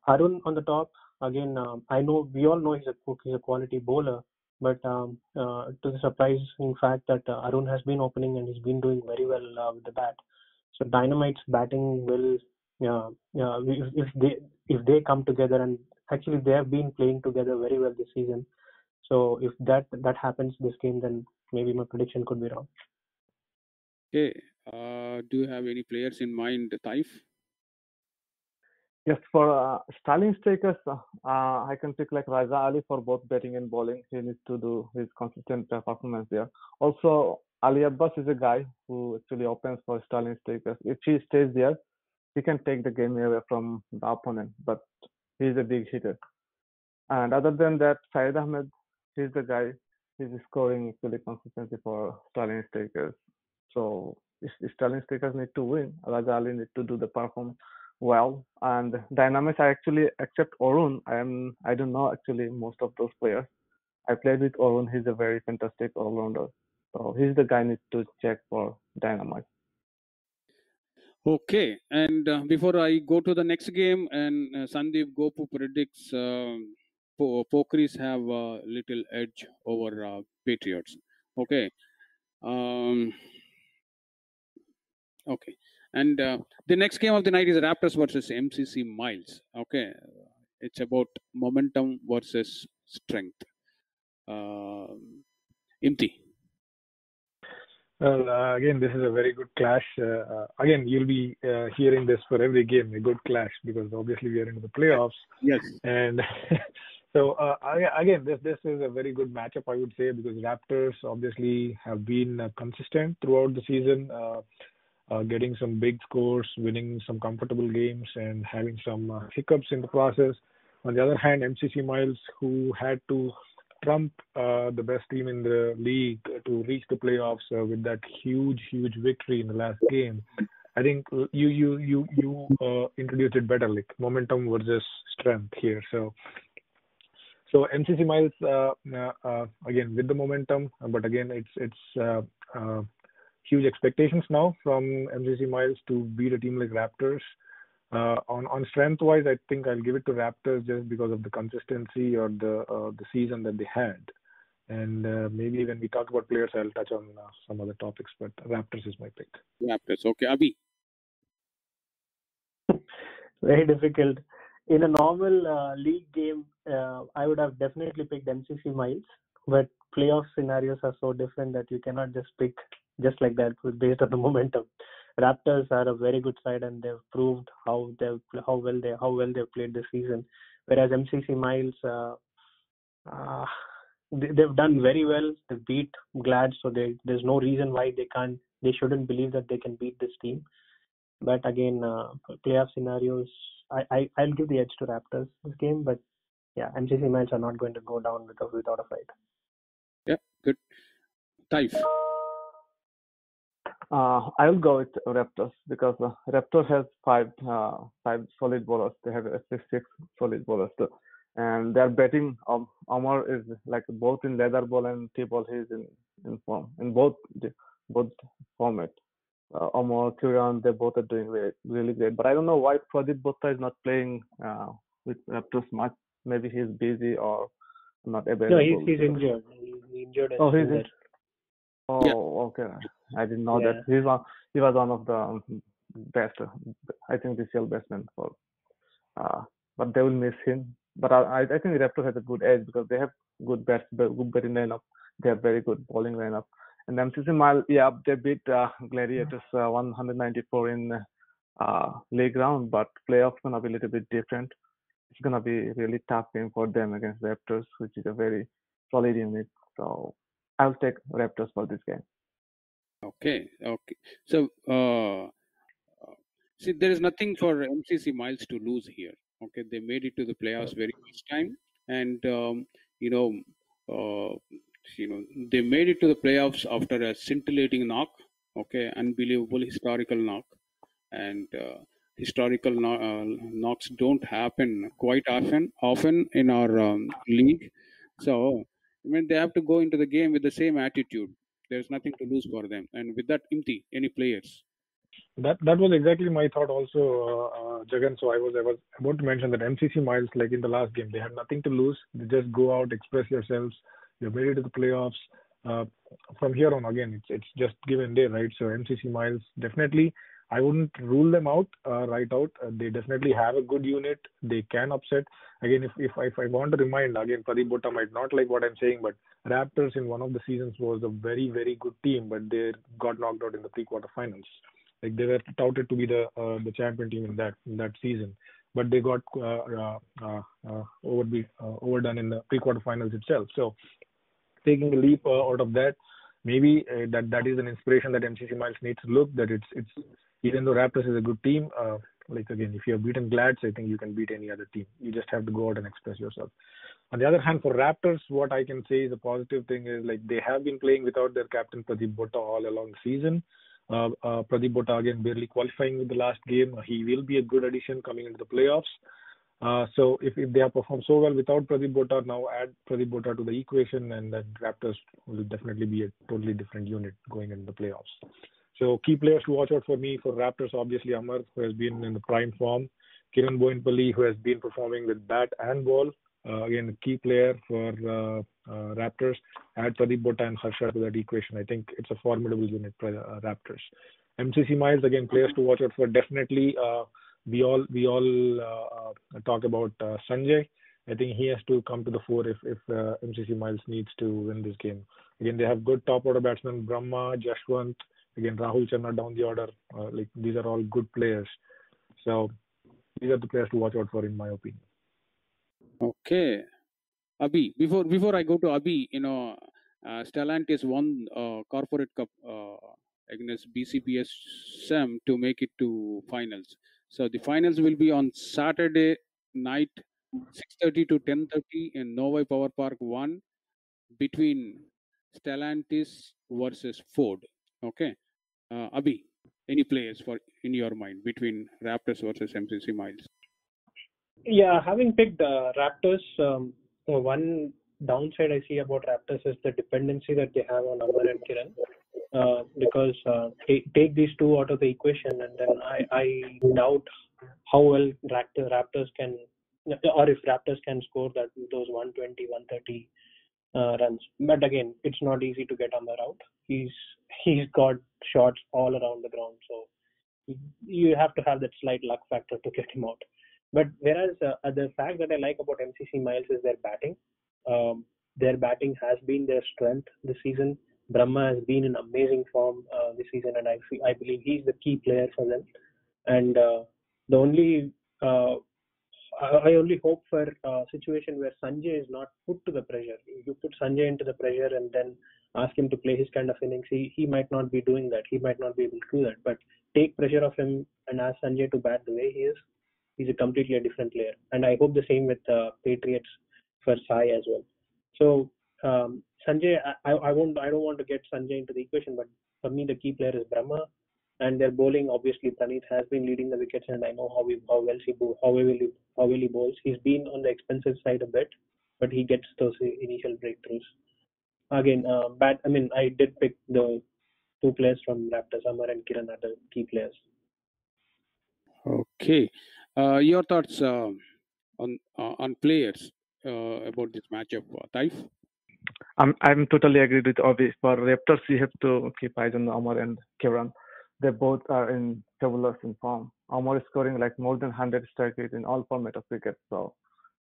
Arun on the top again. Um, I know we all know he's a he's a quality bowler, but um, uh, to the surprising fact that uh, Arun has been opening and he's been doing very well uh, with the bat. So Dynamite's batting will, uh, uh, if, if they if they come together and actually they have been playing together very well this season. So if that that happens this game, then maybe my prediction could be wrong. Okay. Uh, do you have any players in mind, Taif? Yes, for uh, Sterling strikers, uh, uh, I can pick like Raza Ali for both batting and bowling. He needs to do his consistent performance there. Also, Ali Abbas is a guy who actually opens for Sterling strikers. If he stays there, he can take the game away from the opponent, but he's a big hitter. And other than that, Syed Ahmed, he's the guy. He's scoring actually consistently for Sterling strikers. So if strikers need to win, Raza Ali need to do the performance well and dynamics i actually accept Arun i am i don't know actually most of those players i played with Arun he's a very fantastic all-rounder so he's the guy needs to check for dynamite Okay. And uh, before I go to the next game, and uh, Sandeep Gopu predicts po- Pokris have a little edge over uh, Patriots. Okay. Um, okay. And uh, the next game of the night is Raptors versus MCC Miles. Okay. It's about momentum versus strength. Um Imti. Well, uh, again, this is a very good clash. Uh, uh, again, you'll be uh, hearing this for every game, a good clash, because obviously we are into the playoffs. Yes. And so, uh, again, this this is a very good matchup, I would say, because Raptors obviously have been uh, consistent throughout the season, uh, uh, getting some big scores, winning some comfortable games, and having some uh, hiccups in the process. On the other hand, MCC Miles, who had to trump uh, the best team in the league to reach the playoffs uh, with that huge, huge victory in the last game. I think you you you you uh, introduced it better, like momentum versus strength here. So, so MCC Miles uh, uh, uh, again with the momentum, but again it's it's uh, uh, huge expectations now from MCC Miles to beat a team like Raptors. Uh, on on strength wise, I think I'll give it to Raptors just because of the consistency or the uh, the season that they had. And uh, maybe when we talk about players, I'll touch on uh, some other topics. But Raptors is my pick. Raptors. Okay. Abhi. Very difficult. In a normal uh, league game, uh, I would have definitely picked MCC Miles, but playoff scenarios are so different that you cannot just pick just like that based on the momentum. Raptors are a very good side, and they've proved how they've how well they how well they've played this season. Whereas MCC Miles, uh, uh, they, they've done very well. They beat Glad, so they, there's no reason why they can't. They shouldn't believe that they can beat this team. But again, uh, playoff scenarios, I, I I'll give the edge to Raptors this game. But yeah, MCC Miles are not going to go down without without a fight. Yeah, good. Taif. Uh, I'll go with Raptors because uh, Raptors has five uh, five solid bowlers. They have at least six solid bowlers, too. and their batting. Um, Amar is like both in leather ball and T ball. He's in, in form in both both format. Uh, Amar, Kiran, they both are doing really, really great. But I don't know why Pradeep Bhutta is not playing uh, with Raptors much. Maybe he's busy or not available. No, he's he's injured. He's injured. Oh, he's in in- Oh, Yeah. okay. I didn't know Yeah. that. He's. He was one of the um, best. I think this year batsman for. Uh, but they will miss him. But I, I think Raptors has a good edge because they have good bats, good batting lineup. They have very good bowling lineup. And MCC Mile, yeah, they beat uh, Gladiators uh, 194 in uh, league round, but playoffs gonna be a little bit different. It's gonna be a really tough game for them against Raptors, which is a very solid unit. So I'll take Raptors for this game. Okay, okay. So, uh, uh, see, there is nothing for MCC Miles to lose here. Okay, they made it to the playoffs very first time, and um, you know, uh, you know, they made it to the playoffs after a scintillating knock. Okay, unbelievable historical knock, and uh, historical no- uh, knocks don't happen quite often. Often in our um, league, so I mean they have to go into the game with the same attitude there's nothing to lose for them. And with that, Imti, any players? That that was exactly my thought also, uh, uh, Jagan. So I was I was about to mention that MCC Miles, like in the last game, they had nothing to lose. They just go out, express yourselves. You're made it to the playoffs. Uh, from here on, again, it's it's just give and day, right? So MCC Miles definitely, I wouldn't rule them out uh, right out. Uh, they definitely have a good unit. They can upset. Again, if if I, if I want to remind again, Bhutta might not like what I'm saying, but Raptors in one of the seasons was a very very good team, but they got knocked out in the pre-quarterfinals. Like they were touted to be the uh, the champion team in that in that season, but they got uh, uh, uh, uh, uh, overdone in the pre-quarterfinals itself. So taking a leap uh, out of that, maybe uh, that that is an inspiration that MCC Miles needs to look. That it's it's even though Raptors is a good team, uh, like again, if you have beaten Glads, I think you can beat any other team. You just have to go out and express yourself. On the other hand, for Raptors, what I can say is a positive thing is like they have been playing without their captain Pradeep Bhutta all along the season. Uh, uh, Pradeep again barely qualifying with the last game. He will be a good addition coming into the playoffs. Uh, so if, if they have performed so well without Pradeep Bhutta, now add Pradeep Bhutta to the equation, and then Raptors will definitely be a totally different unit going into the playoffs. So key players to watch out for me for Raptors, obviously Amar, who has been in the prime form, Kiran Boinpalli, who has been performing with bat and ball. Uh, again, a key player for uh, uh, Raptors. Add Pradeep and Harsha to that equation. I think it's a formidable unit for uh, Raptors. MCC Miles, again, players to watch out for. Definitely, uh, we all we all uh, talk about Sanjay. I think he has to come to the fore if if MCC Miles needs to win this game. Again, they have good top order batsmen, Brahma, Jashwant, again Rahul Chenna down the order. Uh, like these are all good players. So these are the players to watch out for, in my opinion. Okay. Abhi, before before I go to Abhi, you know, uh, Stellantis won uh, corporate cup against BCBS SEM to make it to finals. So the finals will be on Saturday night, 6:30 to 10:30 in Novi Power Park One, between Stellantis versus Ford. Okay. Uh, Abhi, any players for in your mind between Raptors versus MCC Miles? Yeah, having picked uh, Raptors, um, one downside I see about Raptors is the dependency that they have on Amar and Kiran. Uh, because uh, take, take these two out of the equation, and then I, I doubt how well Raptor, Raptors can, or if Raptors can score that those 120, 130 uh, runs. But again, it's not easy to get Amar out. He's he's got shots all around the ground, so you have to have that slight luck factor to get him out. But whereas uh, the fact that I like about MCC Miles is their batting. Um, their batting has been their strength this season. Brahma has been in amazing form uh, this season, and I I believe he's the key player for them. And uh, the only uh, I only hope for a situation where Sanjay is not put to the pressure. You put Sanjay into the pressure and then ask him to play his kind of innings. He he might not be doing that. He might not be able to do that. But take pressure off him and ask Sanjay to bat the way he is. He's a completely a different player. And I hope the same with uh, Patriots for Sai as well. So um, Sanjay, I, I won't I don't want to get Sanjay into the equation, but for me the key player is Brahma and their bowling obviously Praneeth has been leading the wickets and I know how he, how well he bowl, how well he, how well he bowls. He's been on the expensive side a bit, but he gets those initial breakthroughs. Again, uh, bat. I mean, I did pick the two players from Raptors, Amar and Kiran are the key players. Okay, uh, your thoughts uh, on uh, on players uh, about this matchup, uh, Taif? I'm I'm totally agreed with Abhi. For Raptors, we have to keep eyes on Amar and Kiran. They both are in in form. Amar is scoring like more than 100 strike in all format of cricket, so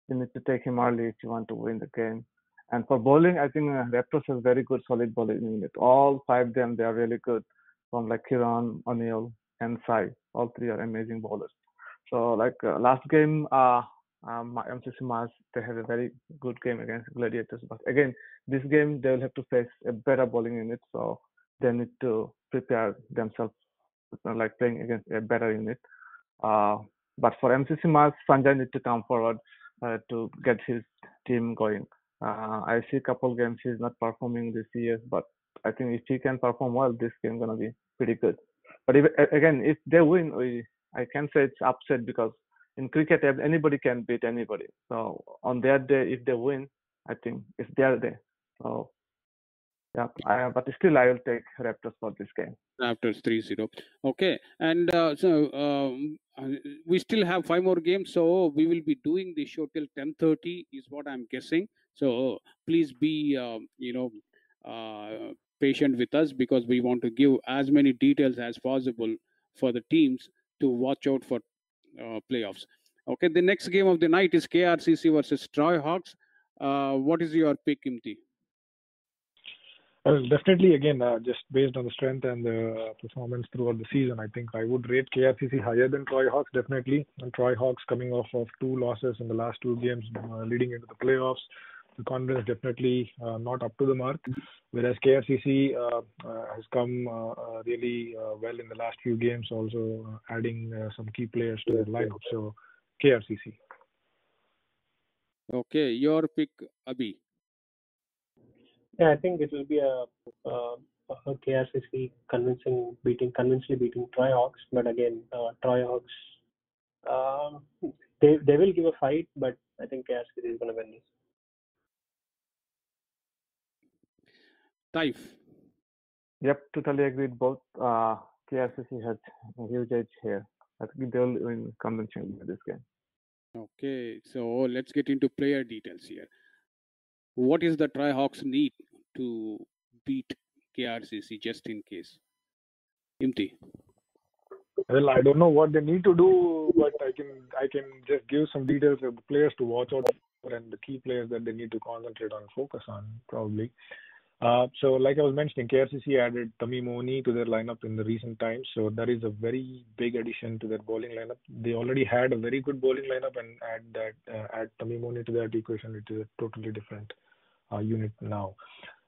you need to take him early if you want to win the game. And for bowling, I think uh, Raptors has very good solid bowling unit. All five of them they are really good. From like Kiran, O'Neill, and Sai, all three are amazing bowlers. So like uh, last game, uh, um, MCC Mars they have a very good game against Gladiators. But again, this game they will have to face a better bowling unit, so they need to prepare themselves like playing against a better unit. Uh, but for MCC Mars, Sanjay need to come forward uh, to get his team going. Uh, I see a couple games he's not performing this year, but I think if he can perform well, this game gonna be pretty good. But if, again, if they win, we I can say it's upset because in cricket anybody can beat anybody. So on their day, if they win, I think it's their day. So yeah, I, but still I will take Raptors for this game. Raptors 3-0. Okay, and uh, so um, uh, we still have five more games, so we will be doing the show till 10:30 is what I'm guessing. So please be, um, you know, uh, patient with us because we want to give as many details as possible for the teams to watch out for uh, playoffs. Okay, the next game of the night is KRCC versus Troy Hawks. Uh, what is your pick, Imti? Well, definitely, again, uh, just based on the strength and the performance throughout the season, I think I would rate KRCC higher than Troy Hawks, definitely. And Troy Hawks coming off of two losses in the last two games, uh, leading into the playoffs. The confidence definitely uh, not up to the mark, whereas KRCC uh, uh, has come uh, really well in the last few games, also adding some key players to their lineup. So, KRCC. Okay, your pick, Abhi. Yeah, I think it will be a, a, a KRCC convincing beating, convincingly beating Troy Hawks. But again, uh, Troy Hawks, um, they they will give a fight, but I think KRCC is going to win this. Taif. Yep, totally agreed. Both uh, KRCC has a huge edge here. I think they'll win convention this game. Okay, so let's get into player details here. What is the Troy Hawks need to beat KRCC just in case? Imti. Well, I don't know what they need to do, but I can I can just give some details of the players to watch out for and the key players that they need to concentrate on, focus on probably. Uh, so, like I was mentioning, KRCC added Tamim Oni to their lineup in the recent times. So that is a very big addition to their bowling lineup. They already had a very good bowling lineup, and add that uh, add Tamim to that equation, it is a totally different uh, unit now.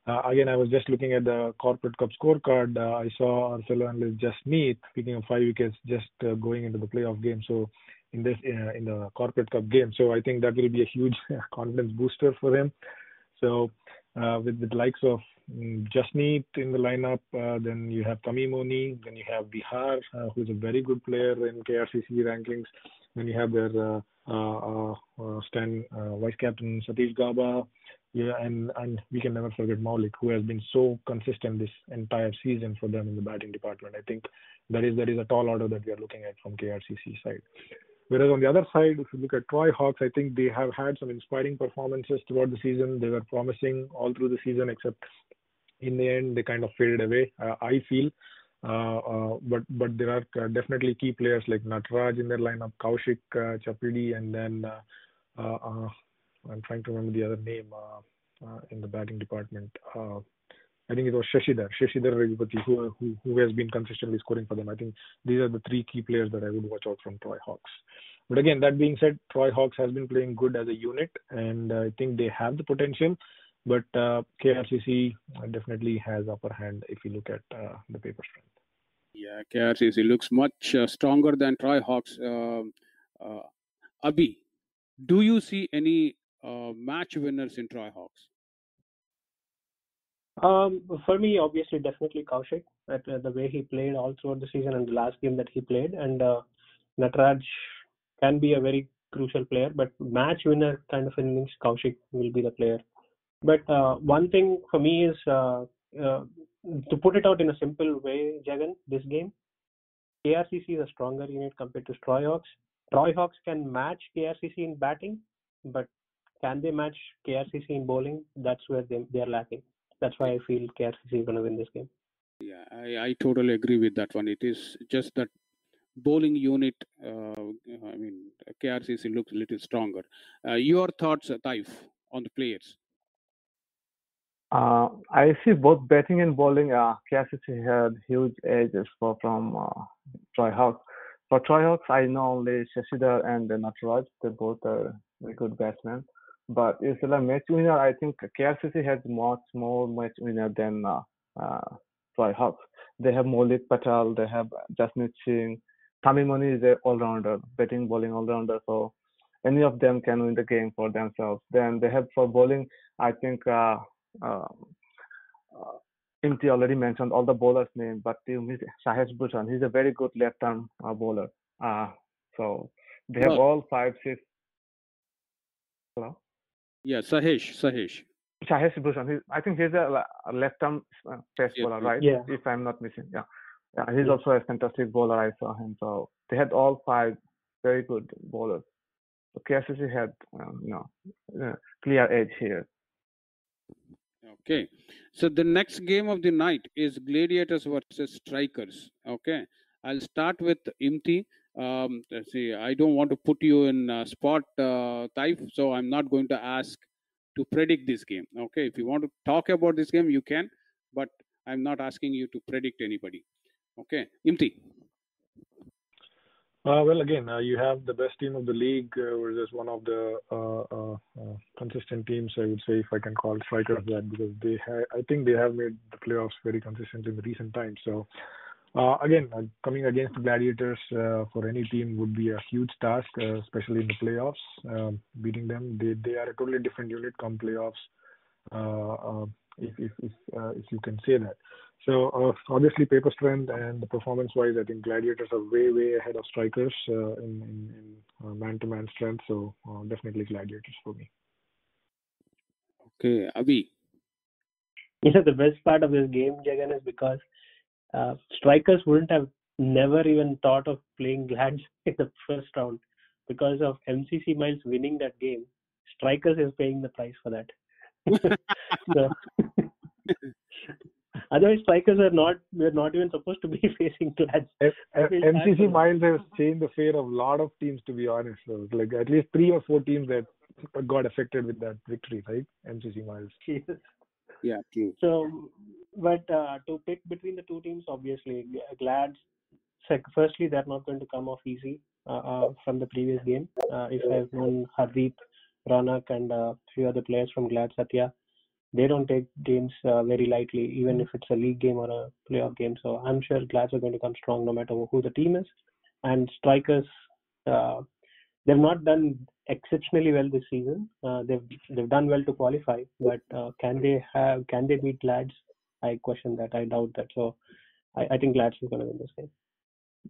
Uh, again, I was just looking at the corporate cup scorecard. Uh, I saw our fellow analyst Jasmeet picking up five wickets just uh, going into the playoff game. So in this in the corporate cup game, so I think that will be a huge confidence booster for him. So uh, with the likes of um, in the lineup. Uh, then you have Tamim Oni. Then you have Bihar, uh, who's a very good player in KRCC rankings. Then you have their uh, uh, uh, Stan vice captain Satish Gaba. Yeah, and and we can never forget Maulik, who has been so consistent this entire season for them in the batting department. I think that is that is a tall order that we are looking at from KRCC side. Whereas on the other side, if you look at Troy Hawks, I think they have had some inspiring performances throughout the season. They were promising all through the season, except in the end they kind of faded away. Uh, I feel, uh, uh, but but there are uh, definitely key players like Nataraj in their lineup, Kaushik uh, Chapidi, and then uh, I'm trying to remember the other name in the batting department. I think it was Shashidhar, Shashidhar Raghupati, who, who, who has been consistently scoring for them. I think these are the three key players that I would watch out from Troy Hawks. But again, that being said, Troy Hawks has been playing good as a unit, and I think they have the potential. But uh, KRCC definitely has upper hand if you look at uh, the paper strength. Yeah, KRCC looks much uh, stronger than Troy Hawks. Uh, Abhi, do you see any uh, match winners in Troy Hawks? Um, for me, obviously, definitely Kaushik. That uh, the way he played all throughout the season and the last game that he played, and uh, Nataraj can be a very crucial player. But match winner kind of innings, Kaushik will be the player. But uh, one thing for me is uh, uh, to put it out in a simple way, Jagan. This game, KRCC is a stronger unit compared to Troy Hawks. Troy Hawks can match KRCC in batting, but can they match KRCC in bowling? That's where they they are lacking. That's why I feel KRCC is going to win this game. Yeah, I, I totally agree with that one. It is just that bowling unit. Uh, I mean, KRCC looks a little stronger. Uh, your thoughts, uh, Taif, on the players? Uh, I see both batting and bowling. Uh, KRCC had huge edges for, from uh, Troy Hawks. For Troy Hawks, I know only Shashidhar and Nataraj. They both are very good batsmen. But it's a match winner, I think KRCC has much more match winner than uh, uh, Troy Hawks. They have Maulik Patel, they have Jasmeet Singh. Tamim Mani is an all-rounder, batting, bowling all-rounder. So any of them can win the game for themselves. Then they have for bowling, I think uh, uh, uh, Imti already mentioned all the bowlers' name, but you miss Shahesh Bhushan. He's a very good left-arm uh, bowler. Uh, so they have all five, six. Hello? Yeah, Sahesh, Sahesh. Shahesh Bhushan. I think he's a, left-arm uh, fast Yeah, bowler, right? Yeah. If I'm not missing, yeah. Yeah, he's Yeah. also a fantastic bowler. I saw him. So they had all five very good bowlers. So KRCC had, um, you know, uh, clear edge here. Okay, so the next game of the night is Gladiators versus Strikers. Okay, I'll start with Imti. Um, let's see, I don't want to put you in uh, spot, uh, so I'm not going to ask to predict this game. Okay, if you want to talk about this game, you can, but I'm not asking you to predict anybody. Okay, Imti. Uh, well, again, uh, you have the best team of the league uh, versus one of the uh, uh, uh, consistent teams. I would say, if I can call strikers that, because they, ha- I think they have made the playoffs very consistent in recent times. So, again, uh, coming against the Gladiators uh, for any team would be a huge task, uh, especially in the playoffs. Um, beating them, they they are a totally different unit come playoffs. Uh, uh, if if if, uh, if you can say that. So uh, obviously, paper strength and the performance-wise, I think Gladiators are way, way ahead of Strikers uh, in, in, in uh, man-to-man strength. So uh, definitely Gladiators for me. Okay, Abhi. You know, the best part of this game, Jagan, is because uh, strikers wouldn't have never even thought of playing Glads in the first round because of MCC Miles winning that game. Strikers is paying the price for that. so, otherwise, strikers are not. We're not even supposed to be facing Glads. F- I feel MCC. Miles has changed the fate of a lot of teams, to be honest. So like at least three or four teams that got affected with that victory, right? MCC Miles. Jesus. Yeah, true. So, but uh, to pick between the two teams, obviously, G- Glads. Sec- firstly, they're not going to come off easy uh, uh, from the previous game. Uh, if I've known Hardeep, Ronak, and a few other players from Glad Satya, they don't take games uh, very lightly, even if it's a league game or a playoff game. So I'm sure Glads are going to come strong no matter who the team is. And strikers, they've not done exceptionally well this season. Uh, they've they've done well to qualify, but uh, can they have can they beat Lads? I question that. I doubt that. So I, I think Lads is going to win this game.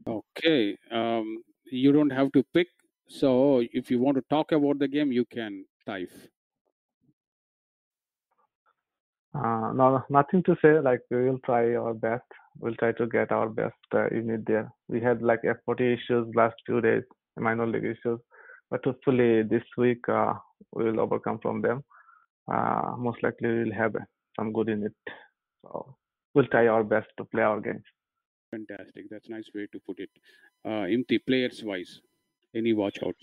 Okay, um, you don't have to pick. So if you want to talk about the game, you can, Taif. Uh, no, nothing to say. Like we will try our best. We'll try to get our best uh, unit there. We had like F40 issues last few days, minor league issues, but hopefully this week uh, we will overcome from them. Uh, most likely we'll have some good in it. So we'll try our best to play our games. Fantastic. That's a nice way to put it. Uh, Imti, players wise, any watch out?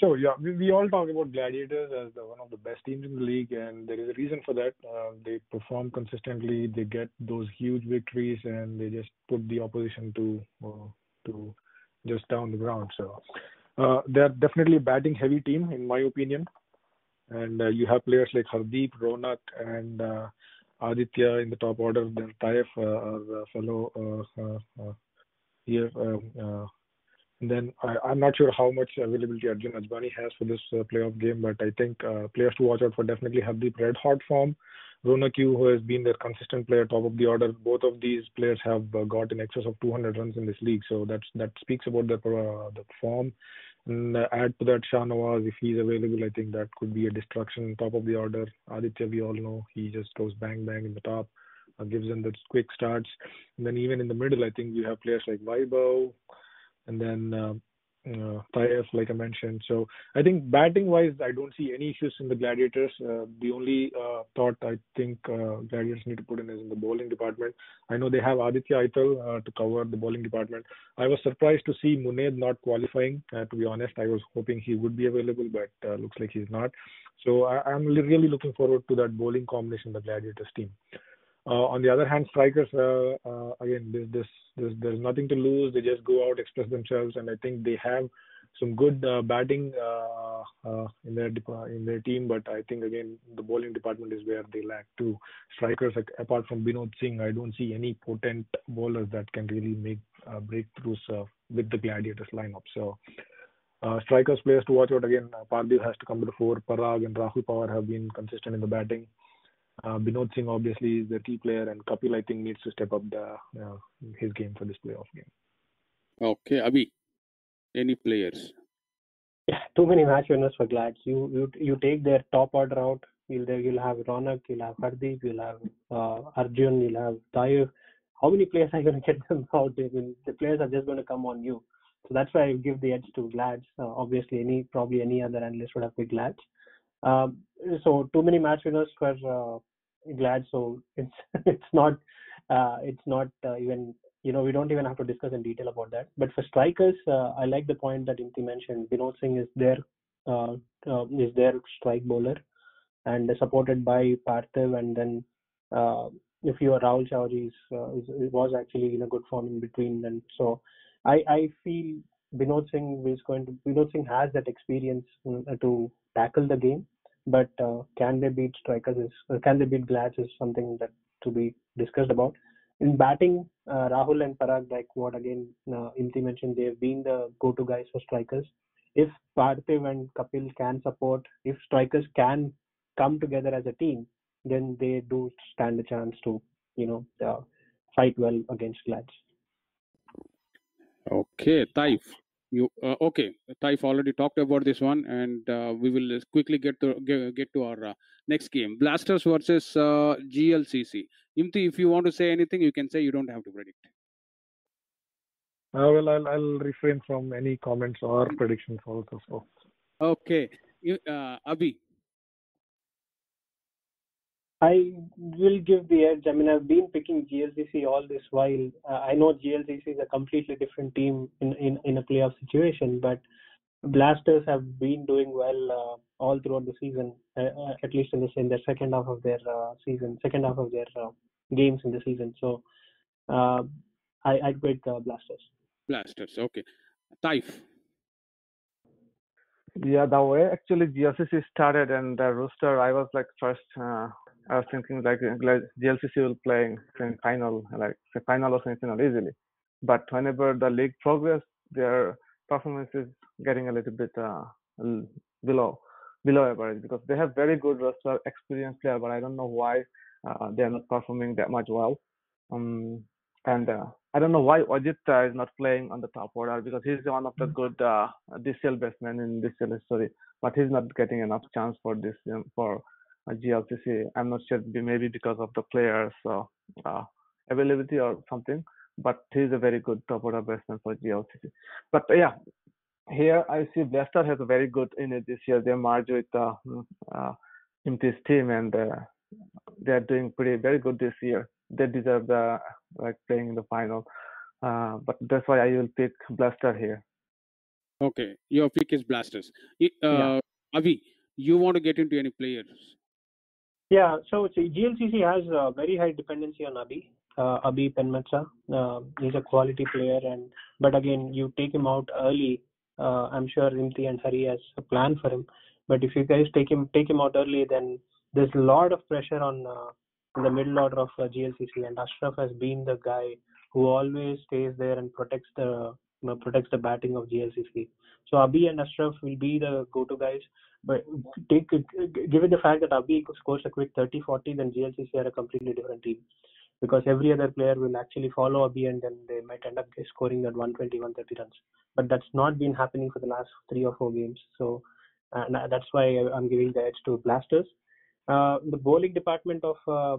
So yeah, we, we all talk about Gladiators as the, one of the best teams in the league, and there is a reason for that. Uh, they perform consistently. They get those huge victories, and they just put the opposition to uh, to just down the ground. So uh, they're definitely a batting heavy team, in my opinion. And uh, you have players like Hardeep, Ronak, and uh, Aditya in the top order. Then Taif, uh, our uh, fellow uh, here. Um, and then I'm not sure how much availability Arjun Ajbani has for this playoff game, but I think players to watch out for definitely Hardeep red hot form. Ronak who has been their consistent player, top of the order. Both of these players have got in excess of 200 runs in this league, so that speaks about their the form. And uh, add to that Shah Nawaz, if he's available, I think that could be a destruction. Top of the order, Aditya, we all know he just goes bang bang in the top, uh, gives them the quick starts. And then even in the middle, I think you have players like Vaibhav, and then uh, uh, like I mentioned. So I think batting wise, I don't see any issues in the Gladiators. Uh, the only uh, thought I think Gladiators need to put in is in the bowling department. I know they have Aditya Aital to cover the bowling department. I was surprised to see Muned not qualifying. To be honest, I was hoping he would be available, but looks like he's not. So I'm really looking forward to that bowling combination, the Gladiators team. On the other hand, strikers again, this, this, there's nothing to lose. They just go out, express themselves, and I think they have some good uh, batting uh, uh, in their in their team. But I think again, the bowling department is where they lack too. Strikers, like, apart from Binod Singh, I don't see any potent bowlers that can really make breakthroughs uh, with the Gladiators lineup. So. Uh, strikers players to watch out again. Uh, Parthiv has to come to the fore. Parag and Rahul Power have been consistent in the batting. Uh, Binod Singh obviously is the key player, and Kapil I think needs to step up the uh, his game for this playoff game. Okay, Abhi, any players? Yeah, too many match winners for Glads. You you you take their top order out. You'll you'll have Ronak, you'll have Hardeep, you'll have uh, Arjun, you'll have Tayyib. How many players are you going to get them out? I mean, the players are just going to come on you. So that's why I give the edge to Glads. Uh, obviously, any probably any other analyst would have picked Glads. Um, so too many match winners for uh, Glad. So it's it's not uh, it's not uh, even you know we don't even have to discuss in detail about that. But for strikers, I like the point that Imti mentioned. Binod Singh is their is their strike bowler, and supported by Parthiv, and then if you are Rahul Chowdhury uh, was actually in a good form in between. And so I I feel Binod Singh is going to Binod Singh has that experience to tackle the game but uh, can they beat strikers is uh, can they beat Glads is something that to be discussed about. In batting, uh, Rahul and Parag, like what again uh, Imti mentioned, they've been the go-to guys for strikers. If Parthiv and Kapil can support, if strikers can come together as a team, then they do stand a chance to you know uh, fight well against Glads. Okay, Taif. You uh, okay? Taif already talked about this one, and uh, we will quickly get to get, get to our uh, next game: Blasters versus uh, GLCC. Imti, if you want to say anything, you can say. You don't have to predict. Uh, well, I'll, I'll refrain from any comments or predictions also. So Okay, you, uh, Abhi. I will give the edge. I mean, I've been picking GLCC all this while. Uh, I know GLCC is a completely different team in, in, in a playoff situation, but Blasters have been doing well uh, all throughout the season, uh, uh, at least in the in the second half of their uh, season, second half of their uh, games in the season. So, uh, I I'd pick uh, Blasters. Blasters. Okay, Taif. Yeah, the way actually GLCC started and the rooster, I was like first, uh, I was thinking like uh, Gla- GLCC will play in final, like the final or semi-final easily. But whenever the league progressed, their performance is getting a little bit uh, below below average because they have very good roster, experienced player, but I don't know why uh, they are not performing that much well. Um, and uh, I don't know why Ajit uh, is not playing on the top order because he's one of the good uh, DCL batsmen in DCL history, but he's not getting enough chance for this um, for uh, GLCC. I'm not sure maybe because of the players uh, uh, availability or something, but he's a very good top order batsman for GLCC. But uh, yeah, here I see Blaster has a very good in it this year. They merged with uh, mm, uh, Imti's team and uh, they're doing pretty very good this year. They deserve the like playing in the final. Uh, but that's why I will pick Blaster here. Okay, your pick is Blasters. Uh, Abhi, you want to get into any players? Yeah, so see, GLCC has a very high dependency on Abhi. Uh, Abhi Penmatsa. Uh, he's a quality player, and but again, you take him out early, uh, I'm sure Imti and Hari has a plan for him. But if you guys take him take him out early, then there's a lot of pressure on uh, the middle order of uh, GLCC, and Ashraf has been the guy who always stays there and protects the protects the batting of GLCC. So Abhi and Ashraf will be the go-to guys. But take given the fact that Abhi scores a quick 30-40, then GLCC are a completely different team because every other player will actually follow Abhi and then they might end up scoring that 120, 130 runs. But that's not been happening for the last three or four games. So that's why I'm giving the edge to Blasters. Uh, the bowling department of uh,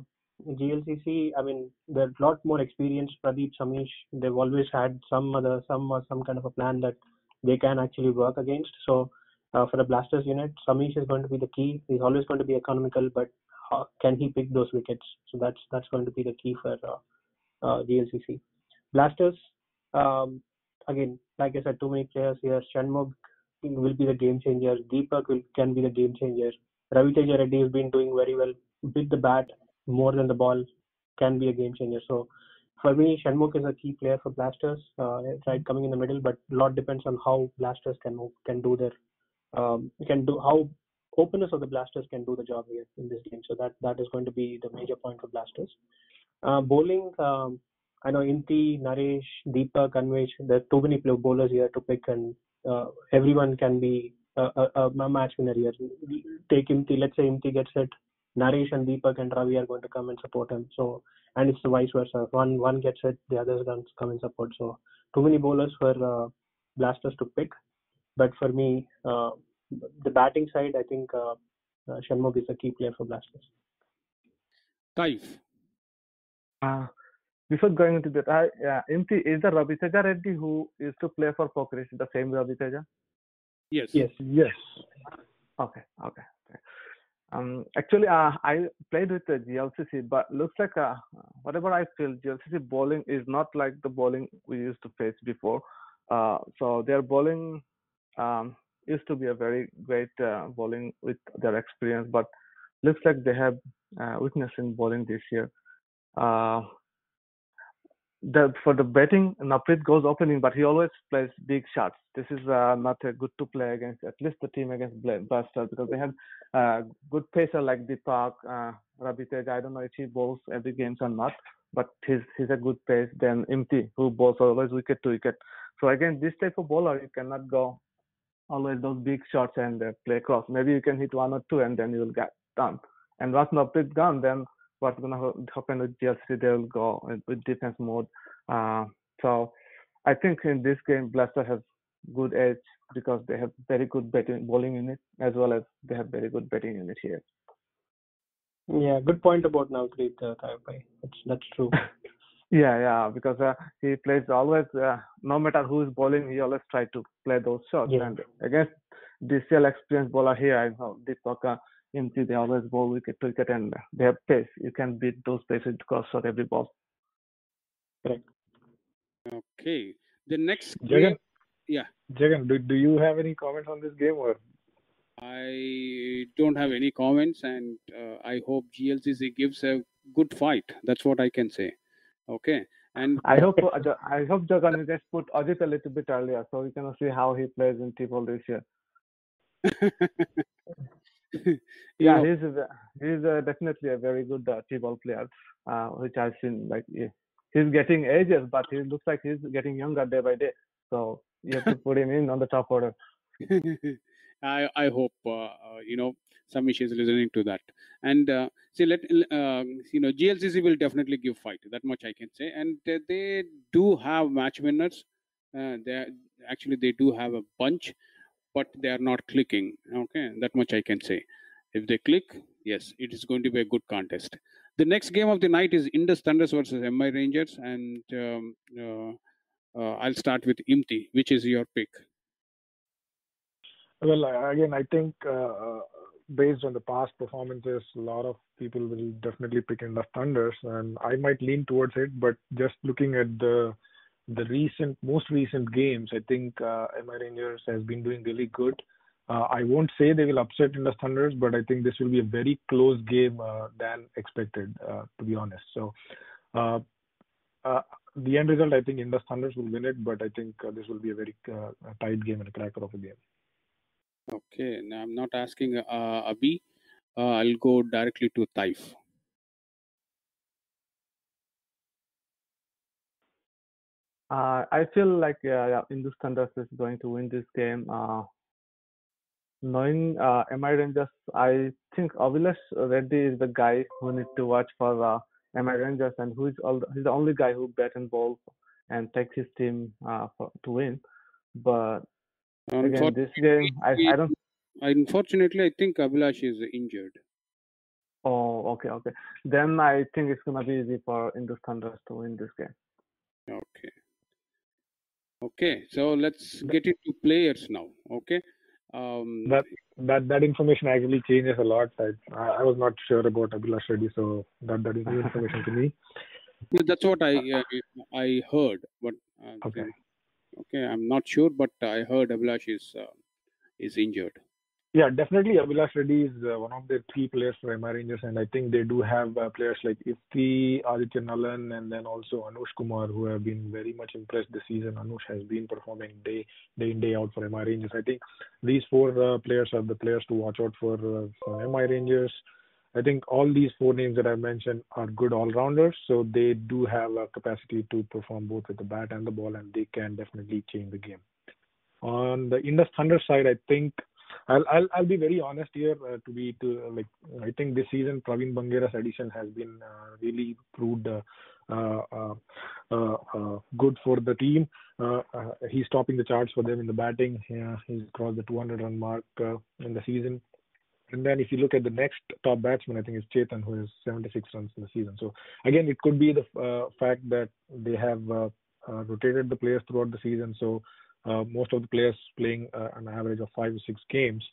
GLCC, I mean, they're a lot more experienced. Pradeep, Samish, they've always had some other, some some kind of a plan that they can actually work against. So uh, for the Blasters unit, Samish is going to be the key. He's always going to be economical, but uh, can he pick those wickets? So that's that's going to be the key for uh, uh, GLCC. Blasters, um, again, like I said, too many players here. Shanmugh will be the game changer. Deepak will, can be the game changer. Raviteja Reddy has been doing very well with the bat more than the ball. Can be a game changer. So for me, Shanmugh is a key player for Blasters. Uh, right, coming in the middle, but a lot depends on how Blasters can can do their um, can do how openness of the Blasters can do the job here in this game. So that that is going to be the major point for Blasters. Uh, bowling, um, I know Imti, Naresh, Deepak, Anvesh, there are too many bowlers here to pick, and uh, everyone can be a, a, a, match winner here. Take Imti, let's say Imti gets hit, Naresh and Deepak and Ravi are going to come and support him. So, and it's the vice versa. One one gets hit, the others come and support. So, too many bowlers for uh, Blasters to pick. But for me, uh, the batting side, I think uh, uh, Shanmugh is a key player for Blasters. Kaif. Uh, before going into that, I, yeah, Imti, is the Raviteja Reddy who used to play for Pokhariz the same Raviteja? Yes. Yes. Yes. Okay. Okay. Um, actually, uh, I played with the GLCC, but looks like uh, whatever I feel, GLCC bowling is not like the bowling we used to face before. Uh, so their bowling um, used to be a very great uh, bowling with their experience, but looks like they have uh, weakness in bowling this year. Uh, the for the betting, Navpreet goes opening, but he always plays big shots. This is uh, not a good to play against at least the team against Buster because they have uh, good pacer like Deepak, uh, Raviteja. I don't know if he bowls every games or not, but he's he's a good pace. Then Imti, who bowls always wicket to wicket. So again, this type of bowler you cannot go always those big shots and uh, play cross. Maybe you can hit one or two and then you will get done. And once Navpreet done, then what's going to happen with GLC, they will go with defense mode. Uh, so I think in this game, Blaster has good edge because they have very good betting bowling unit as well as they have very good betting unit here. Yeah, good point about Navpreet uh, That's that's true. yeah, yeah, because uh, he plays always, uh, no matter who is bowling, he always try to play those shots. Yeah. And against DCL experienced bowler here, I know Deepak uh, Imti, they always bowl wicket to wicket and they have pace. You can beat those paces cross shot every ball. Correct. Okay. The next Jagan, game, yeah. Jagan, do, do you have any comments on this game or? I don't have any comments, and uh, I hope GLCC gives a good fight. That's what I can say. Okay. And I hope uh, I hope Jagan just put Ajit a little bit earlier so we can see how he plays in T-ball this year. yeah, he's a, he's a, definitely a very good uh, T-ball player, uh, which I've seen. Like he's getting ages, but he looks like he's getting younger day by day. So you have to put him in on the top order. I I hope uh, uh, you know Samish is listening to that. And uh, see, let uh, you know GLCC will definitely give fight. That much I can say. And they, they do have match winners. Uh, they actually they do have a bunch, but they are not clicking. Okay, that much I can say. If they click, yes, it is going to be a good contest. The next game of the night is Indus Thunders versus MI Rangers, and um, uh, uh, I'll start with Imti. Which is your pick? Well, again, I think uh, based on the past performances, a lot of people will definitely pick Indus Thunders, and I might lean towards it. But just looking at the the recent, most recent games, I think uh, MI Rangers has been doing really good. Uh, I won't say they will upset Indus Thunders, but I think this will be a very close game uh, than expected, uh, to be honest. So, uh, uh, the end result, I think Indus Thunders will win it, but I think uh, this will be a very uh, tight game and a cracker of a game. Okay, now I'm not asking uh, Abhi. Uh, I'll go directly to Taif. Uh, I feel like yeah, yeah, Indus Thunders is going to win this game. Uh, knowing uh, MI Rangers, I think Abhilash Reddy is the guy who need to watch for uh, MI Rangers, and who is all, he's the only guy who bat and ball and takes his team uh, for, to win. But again, this game, I, I don't. Unfortunately, I think Abhilash is injured. Oh, okay, okay. Then I think it's gonna be easy for Indus Thunders to win this game. Okay. Okay, so let's get into players now. Okay. Um, That that that information actually changes a lot. I I was not sure about Abhilash Reddy, so that that is new information to me. that's what I uh, I heard, but uh, Okay. Okay, I'm not sure, but I heard Abhilash is uh, is injured. Yeah, definitely Abhilash Reddy is uh, one of the three players for MI Rangers, and I think they do have uh, players like Ifti, Aditya Nalan, and then also Anush Kumar, who have been very much impressed this season. Anush has been performing day day in day out for MI Rangers. I think these four uh, players are the players to watch out for uh, for MI Rangers. I think all these four names that I mentioned are good all rounders, so they do have a capacity to perform both with the bat and the ball, and they can definitely change the game. On the Indus Thunder side, I think I'll I'll, I'll be very honest here. Uh, to be to uh, like, I think this season Praveen Bangera's addition has been uh, really proved uh, uh, uh, good for the team. He's topping the charts for them in the batting. He's crossed the 200 run mark in the season. And then if you look at the next top batsman, I think it's Chetan who has 76 runs in the season. So again, it could be the uh, fact that they have uh, uh, rotated the players throughout the season. So uh, most of the players playing uh, an average of five or six games.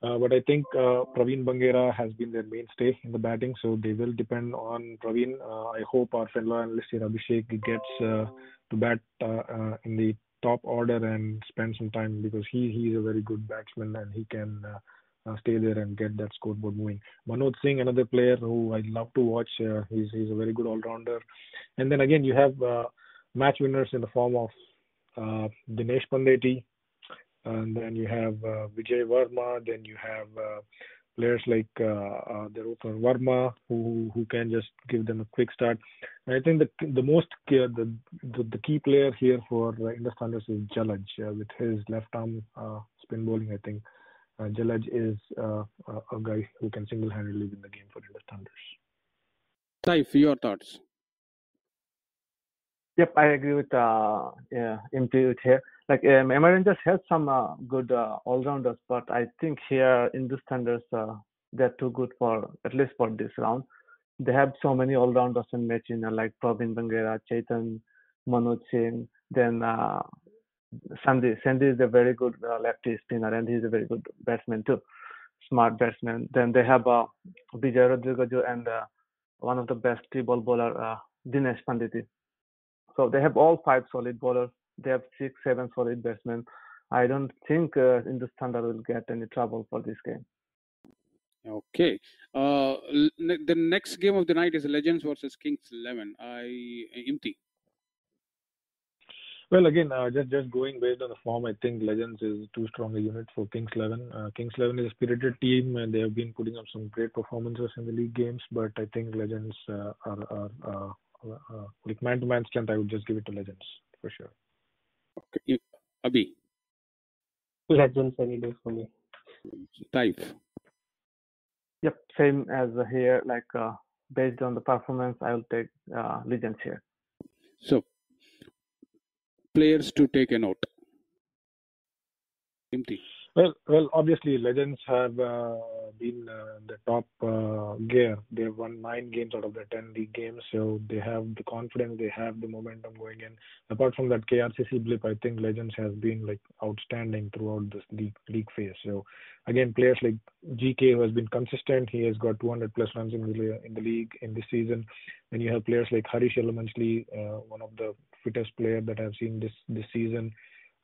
Uh, but I think Praveen Bangera has been their mainstay in the batting, so they will depend on Praveen. I hope our fellow analyst here, Abhishek, gets to bat in the top order and spend some time because he he is a very good batsman and he can uh, uh, stay there and get that scoreboard moving. Manoj Singh, another player who I love to watch. Uh, he's he's a very good all rounder. And then again, you have uh, match winners in the form of uh, Dinesh Pandeti, and then you have uh, Vijay Verma, then you have uh, players like uh, uh, opener Verma who who can just give them a quick start. And I think the the most the, the the key player here for uh, Indus Thunders is Jalaj uh, with his left arm uh, spin bowling. I think Jalaj is uh, a, a guy who can single-handedly win the game for Indus Thunders. Taif, your thoughts? Yep, I agree with uh, yeah, MP with here. Like um, MI Rangers has some uh, good uh, all-rounders, but I think here in the standards uh, they're too good for at least for this round. They have so many all-rounders in match, you know, like Praveen Bangera, Chetan, Manoj Singh, then uh, Sandy. Sandy is a very good uh, lefty spinner and he's a very good batsman too, smart batsman. Then they have uh, Vijay Rodriguez and uh, one of the best three ball bowler uh, Dinesh Panditi. So they have all five solid bowlers. They have six, seven solid batsmen. I don't think uh, Thunder will get any trouble for this game. Okay. Uh, the next game of the night is Legends versus Kings 11. I Imti. Well, again, uh, just just going based on the form, I think Legends is too strong a unit for Kings Eleven. Uh, Kings Eleven is a spirited team, and they have been putting up some great performances in the league games. But I think Legends uh, are, are uh, uh, like man-to-man strength. I would just give it to Legends for sure. Okay. Abhi. Legends any day for me. Taif. Yep, same as uh, here. Like uh, based on the performance, I will take uh, Legends here. So, players to take a note. Imti. Well, well, obviously, Legends have uh, been uh, the top uh, gear. They've won nine games out of the ten league games, so they have the confidence, they have the momentum going in. Apart from that KRCC blip, I think Legends has been like outstanding throughout this league, league phase. So, again, players like GK who has been consistent. He has got 200 plus runs in the in the league in this season. Then you have players like Harish Elamansli, uh, one of the fittest player that I've seen this this season.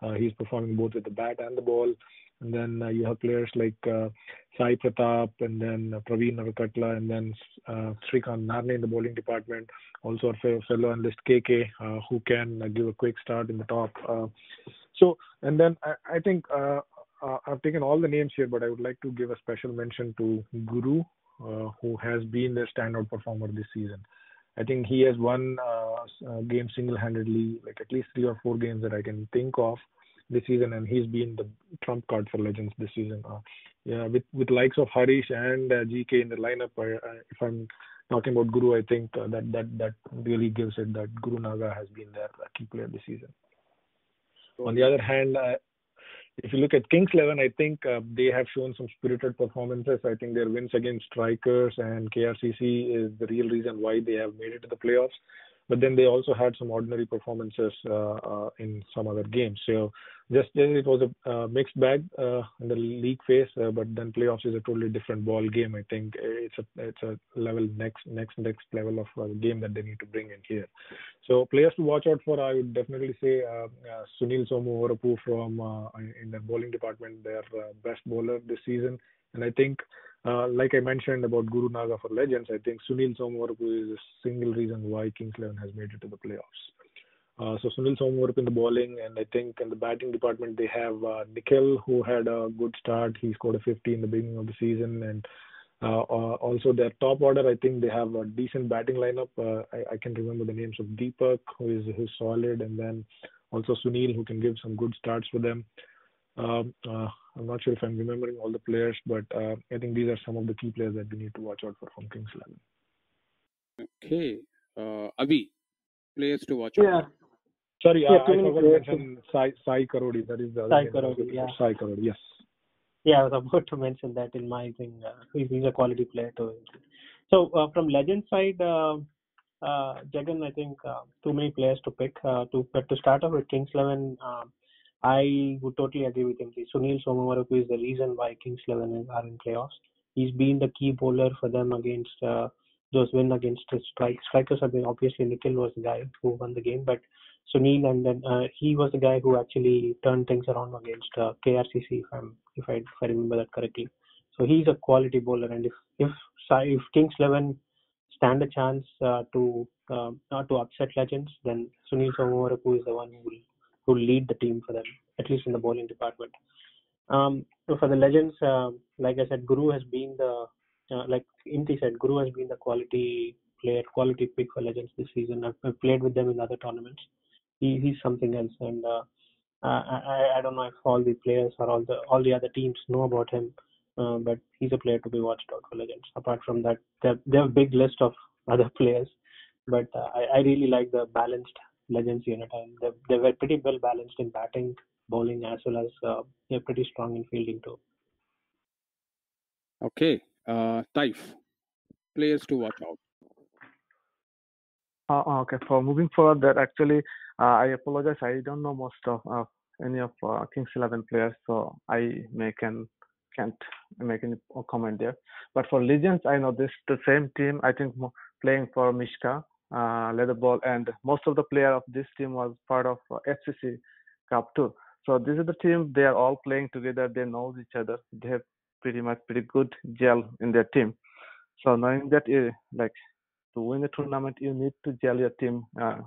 Uh, he's performing both with the bat and the ball. and then uh, you have players like uh, Sai Pratap, and then uh, Praveen Navakatla, and then uh, Srikant Narne in the bowling department. Also, our fellow analyst KK, uh, who can uh, give a quick start in the top. Uh, so, and then I, I think uh, uh, I've taken all the names here, but I would like to give a special mention to Guru, uh, who has been the standout performer this season. I think he has won uh, uh, games single-handedly, like at least three or four games that I can think of this season, and he's been the trump card for Legends this season. Uh, yeah, with with likes of Harish and uh, GK in the lineup, I, I, if I'm talking about Guru, I think uh, that that that really gives it that Guru Naga has been their key player this season. On the other hand, uh, if you look at Kings 11, I think uh, they have shown some spirited performances. I think their wins against Strikers and KRCC is the real reason why they have made it to the playoffs but then they also had some ordinary performances uh, uh, in some other games. So just it was a uh, mixed bag uh, in the league phase, uh, but then playoffs is a totally different ball game. I think it's a it's a level next next next level of uh, game that they need to bring in here. So players to watch out for, I would definitely say Sunil Somu from in the bowling department, their best bowler this season, and I think uh, like I mentioned about Guru Naga for Legends, I think Sunil Somawarapu is a single reason why Kings 11 has made it to the playoffs. Uh, so Sunil Somawarapu in the bowling, and I think in the batting department they have uh, Nikhil who had a good start. He scored a 50 in the beginning of the season, and uh, uh, also their top order, I think they have a decent batting lineup. Uh, I, I, can remember the names of Deepak, who is who's solid, and then also Sunil, who can give some good starts for them. Um, uh, I'm not sure if I'm remembering all the players, but uh, I think these are some of the key players that we need to watch out for from Kings 11. Okay. Uh, Abhi, players to watch yeah. out. Sorry, yeah, I, I forgot to mention Sai, Sai Karodi. That is the Sai Karodi, yeah. Sai Karodi, yes. Yeah, I was about to mention that in my thing. Uh, he's a quality player too. So uh, from legend side, uh, uh, Jagan, I think uh, too many players to pick. Uh, to but to start off with Kings 11, um, I would totally agree with him. Sunil Somawarapu is the reason why Kings 11 are in playoffs. He's been the key bowler for them against uh, those win against the strike. Strikers have been obviously Nikhil was the guy who won the game, but Sunil and then uh, he was the guy who actually turned things around against uh, KRCC if I'm if I if I remember that correctly. So he's a quality bowler, and if if if Kings 11 stand a chance uh, to uh, not to upset legends, then Sunil Somawarapu is the one who will who lead the team for them, at least in the bowling department. Um, so for the legends, uh, like I said, Guru has been the uh, like Imti said, Guru has been the quality player, quality pick for legends this season. I've, I've played with them in other tournaments. He, he's something else, and uh, I, I don't know if all the players or all the all the other teams know about him, uh, but he's a player to be watched out for legends. Apart from that, they have, they have a big list of other players, but uh, I, I really like the balanced Legends unit, and they, they were pretty well balanced in batting, bowling, as well as uh, they're pretty strong in fielding too. Okay, uh, Taif, players to watch out. Uh, okay, for moving forward, that actually, uh, I apologize. I don't know most of uh, any of uh, Kings Eleven players, so I may can can't make any comment there. But for Legends, I know this the same team. I think playing for Mishka uh, leather ball, and most of the player of this team was part of uh, FCC Cup too. So this is the team. They are all playing together. They know each other. They have pretty much pretty good gel in their team. So knowing that, uh, like to win a tournament, you need to gel your team uh,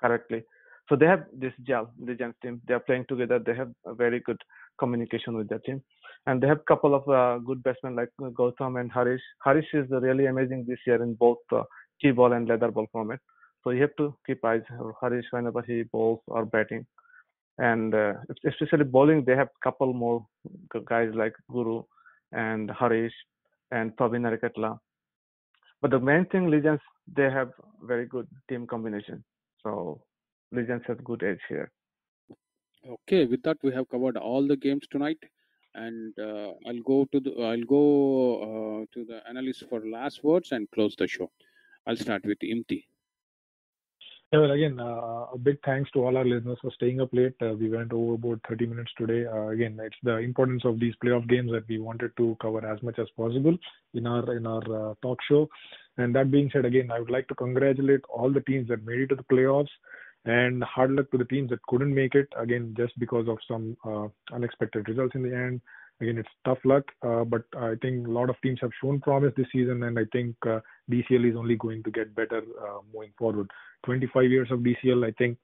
correctly. So they have this gel, the Legends team. They are playing together. They have a very good communication with their team, and they have a couple of uh, good batsmen like Gautam and Harish. Harish is really amazing this year in both uh, T-ball and leather ball format. So you have to keep eyes Harish whenever he bowls or batting. And uh, especially bowling, they have couple more guys like Guru and Harish and Praveen Narikatla. But the main thing, Legends, they have very good team combination. So Legends has good edge here. Okay, with that we have covered all the games tonight, and uh, I'll go to the I'll go uh, to the analyst for last words and close the show. I'll start with Imti. Yeah, well, again, uh, a big thanks to all our listeners for staying up late. Uh, we went over about 30 minutes today. Uh, again, it's the importance of these playoff games that we wanted to cover as much as possible in our in our uh, talk show. And that being said, again, I would like to congratulate all the teams that made it to the playoffs. And hard luck to the teams that couldn't make it again, just because of some uh, unexpected results in the end. Again, it's tough luck, uh, but I think a lot of teams have shown promise this season, and I think uh, DCL is only going to get better uh, moving forward. 25 years of DCL, I think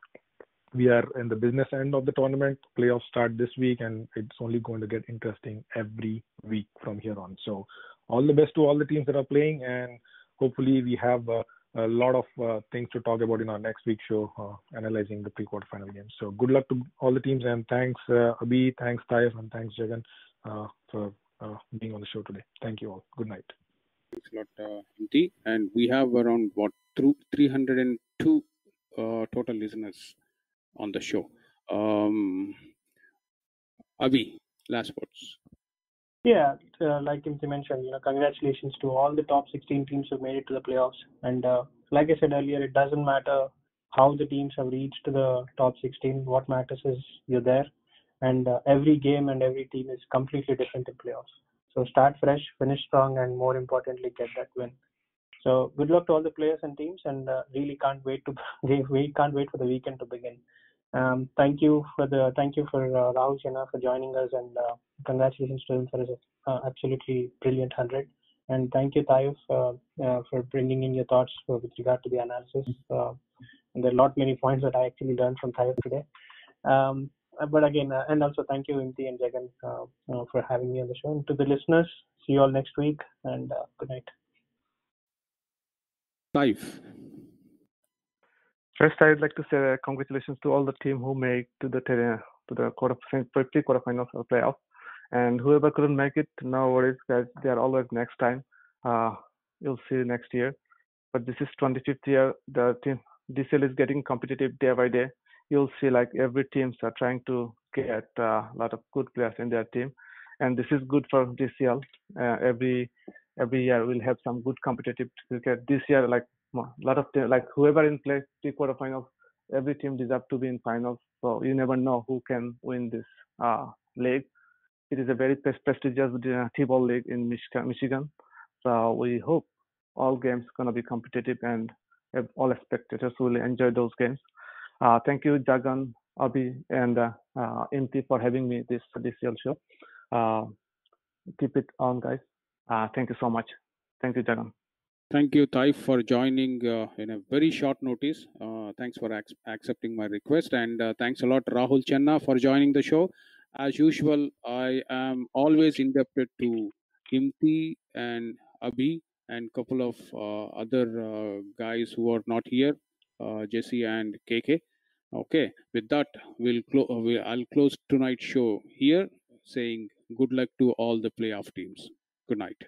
we are in the business end of the tournament. Playoffs start this week, and it's only going to get interesting every week from here on. So, all the best to all the teams that are playing, and hopefully, we have uh, a lot of uh, things to talk about in our next week show, uh, analyzing the pre-quarterfinal games. So, good luck to all the teams, and thanks, uh, Abhi, thanks, Taif, and thanks, Jagan, for uh, being on the show today. Thank you all. Good night. Thanks a lot, uh, And we have around what through 302 uh, total listeners on the show. Um, Abhi, last words. Yeah, uh, like Timothy mentioned, you know, congratulations to all the top 16 teams who made it to the playoffs. And uh, like I said earlier, it doesn't matter how the teams have reached to the top 16. What matters is you're there, and uh, every game and every team is completely different in playoffs. So start fresh, finish strong, and more importantly, get that win. So good luck to all the players and teams, and uh, really can't wait to we can't wait for the weekend to begin. Um, thank you for the thank you for uh, Rahul for joining us, and uh, congratulations to him for his uh, absolutely brilliant hundred. And thank you, Taif, uh, uh, for bringing in your thoughts uh, with regard to the analysis. And there are a lot many points that I actually learned from Taif today. Um, but again, uh, and also thank you, Imti and Jagan, uh, uh, for having me on the show. And to the listeners, see you all next week, and uh, good night. Taif. First, I'd like to say congratulations to all the team who made to the ter- to the quarter pre quarterfinals or playoff, and whoever couldn't make it, no worries, guys. They are always next time. Uh, you'll see next year. But this is 25th year. The team DCL is getting competitive day by day. You'll see like every teams are trying to get uh, a lot of good players in their team, and this is good for DCL. Uh, every every year we'll have some good competitive cricket. This year, like a lot of like whoever in play pre quarterfinals, every team deserves to be in finals. So you never know who can win this uh, league. It is a very pres- prestigious uh, T-ball league in Michigan. So we hope all games gonna be competitive and all spectators will enjoy those games. Uh, thank you, Jagan, Abhi, and uh, uh, Imti for having me this DCL show. Uh, keep it on, guys. Uh, thank you so much. Thank you, Jagan. Thank you, Taif, for joining uh, in a very short notice. Uh, thanks for ac- accepting my request, and uh, thanks a lot, Rahul Chenna, for joining the show. As usual, I am always indebted to Imti and Abhi and couple of uh, other uh, guys who are not here, Jesse and KK. Okay, with that, we'll, clo- uh, I'll close tonight's show here, saying good luck to all the playoff teams. Good night.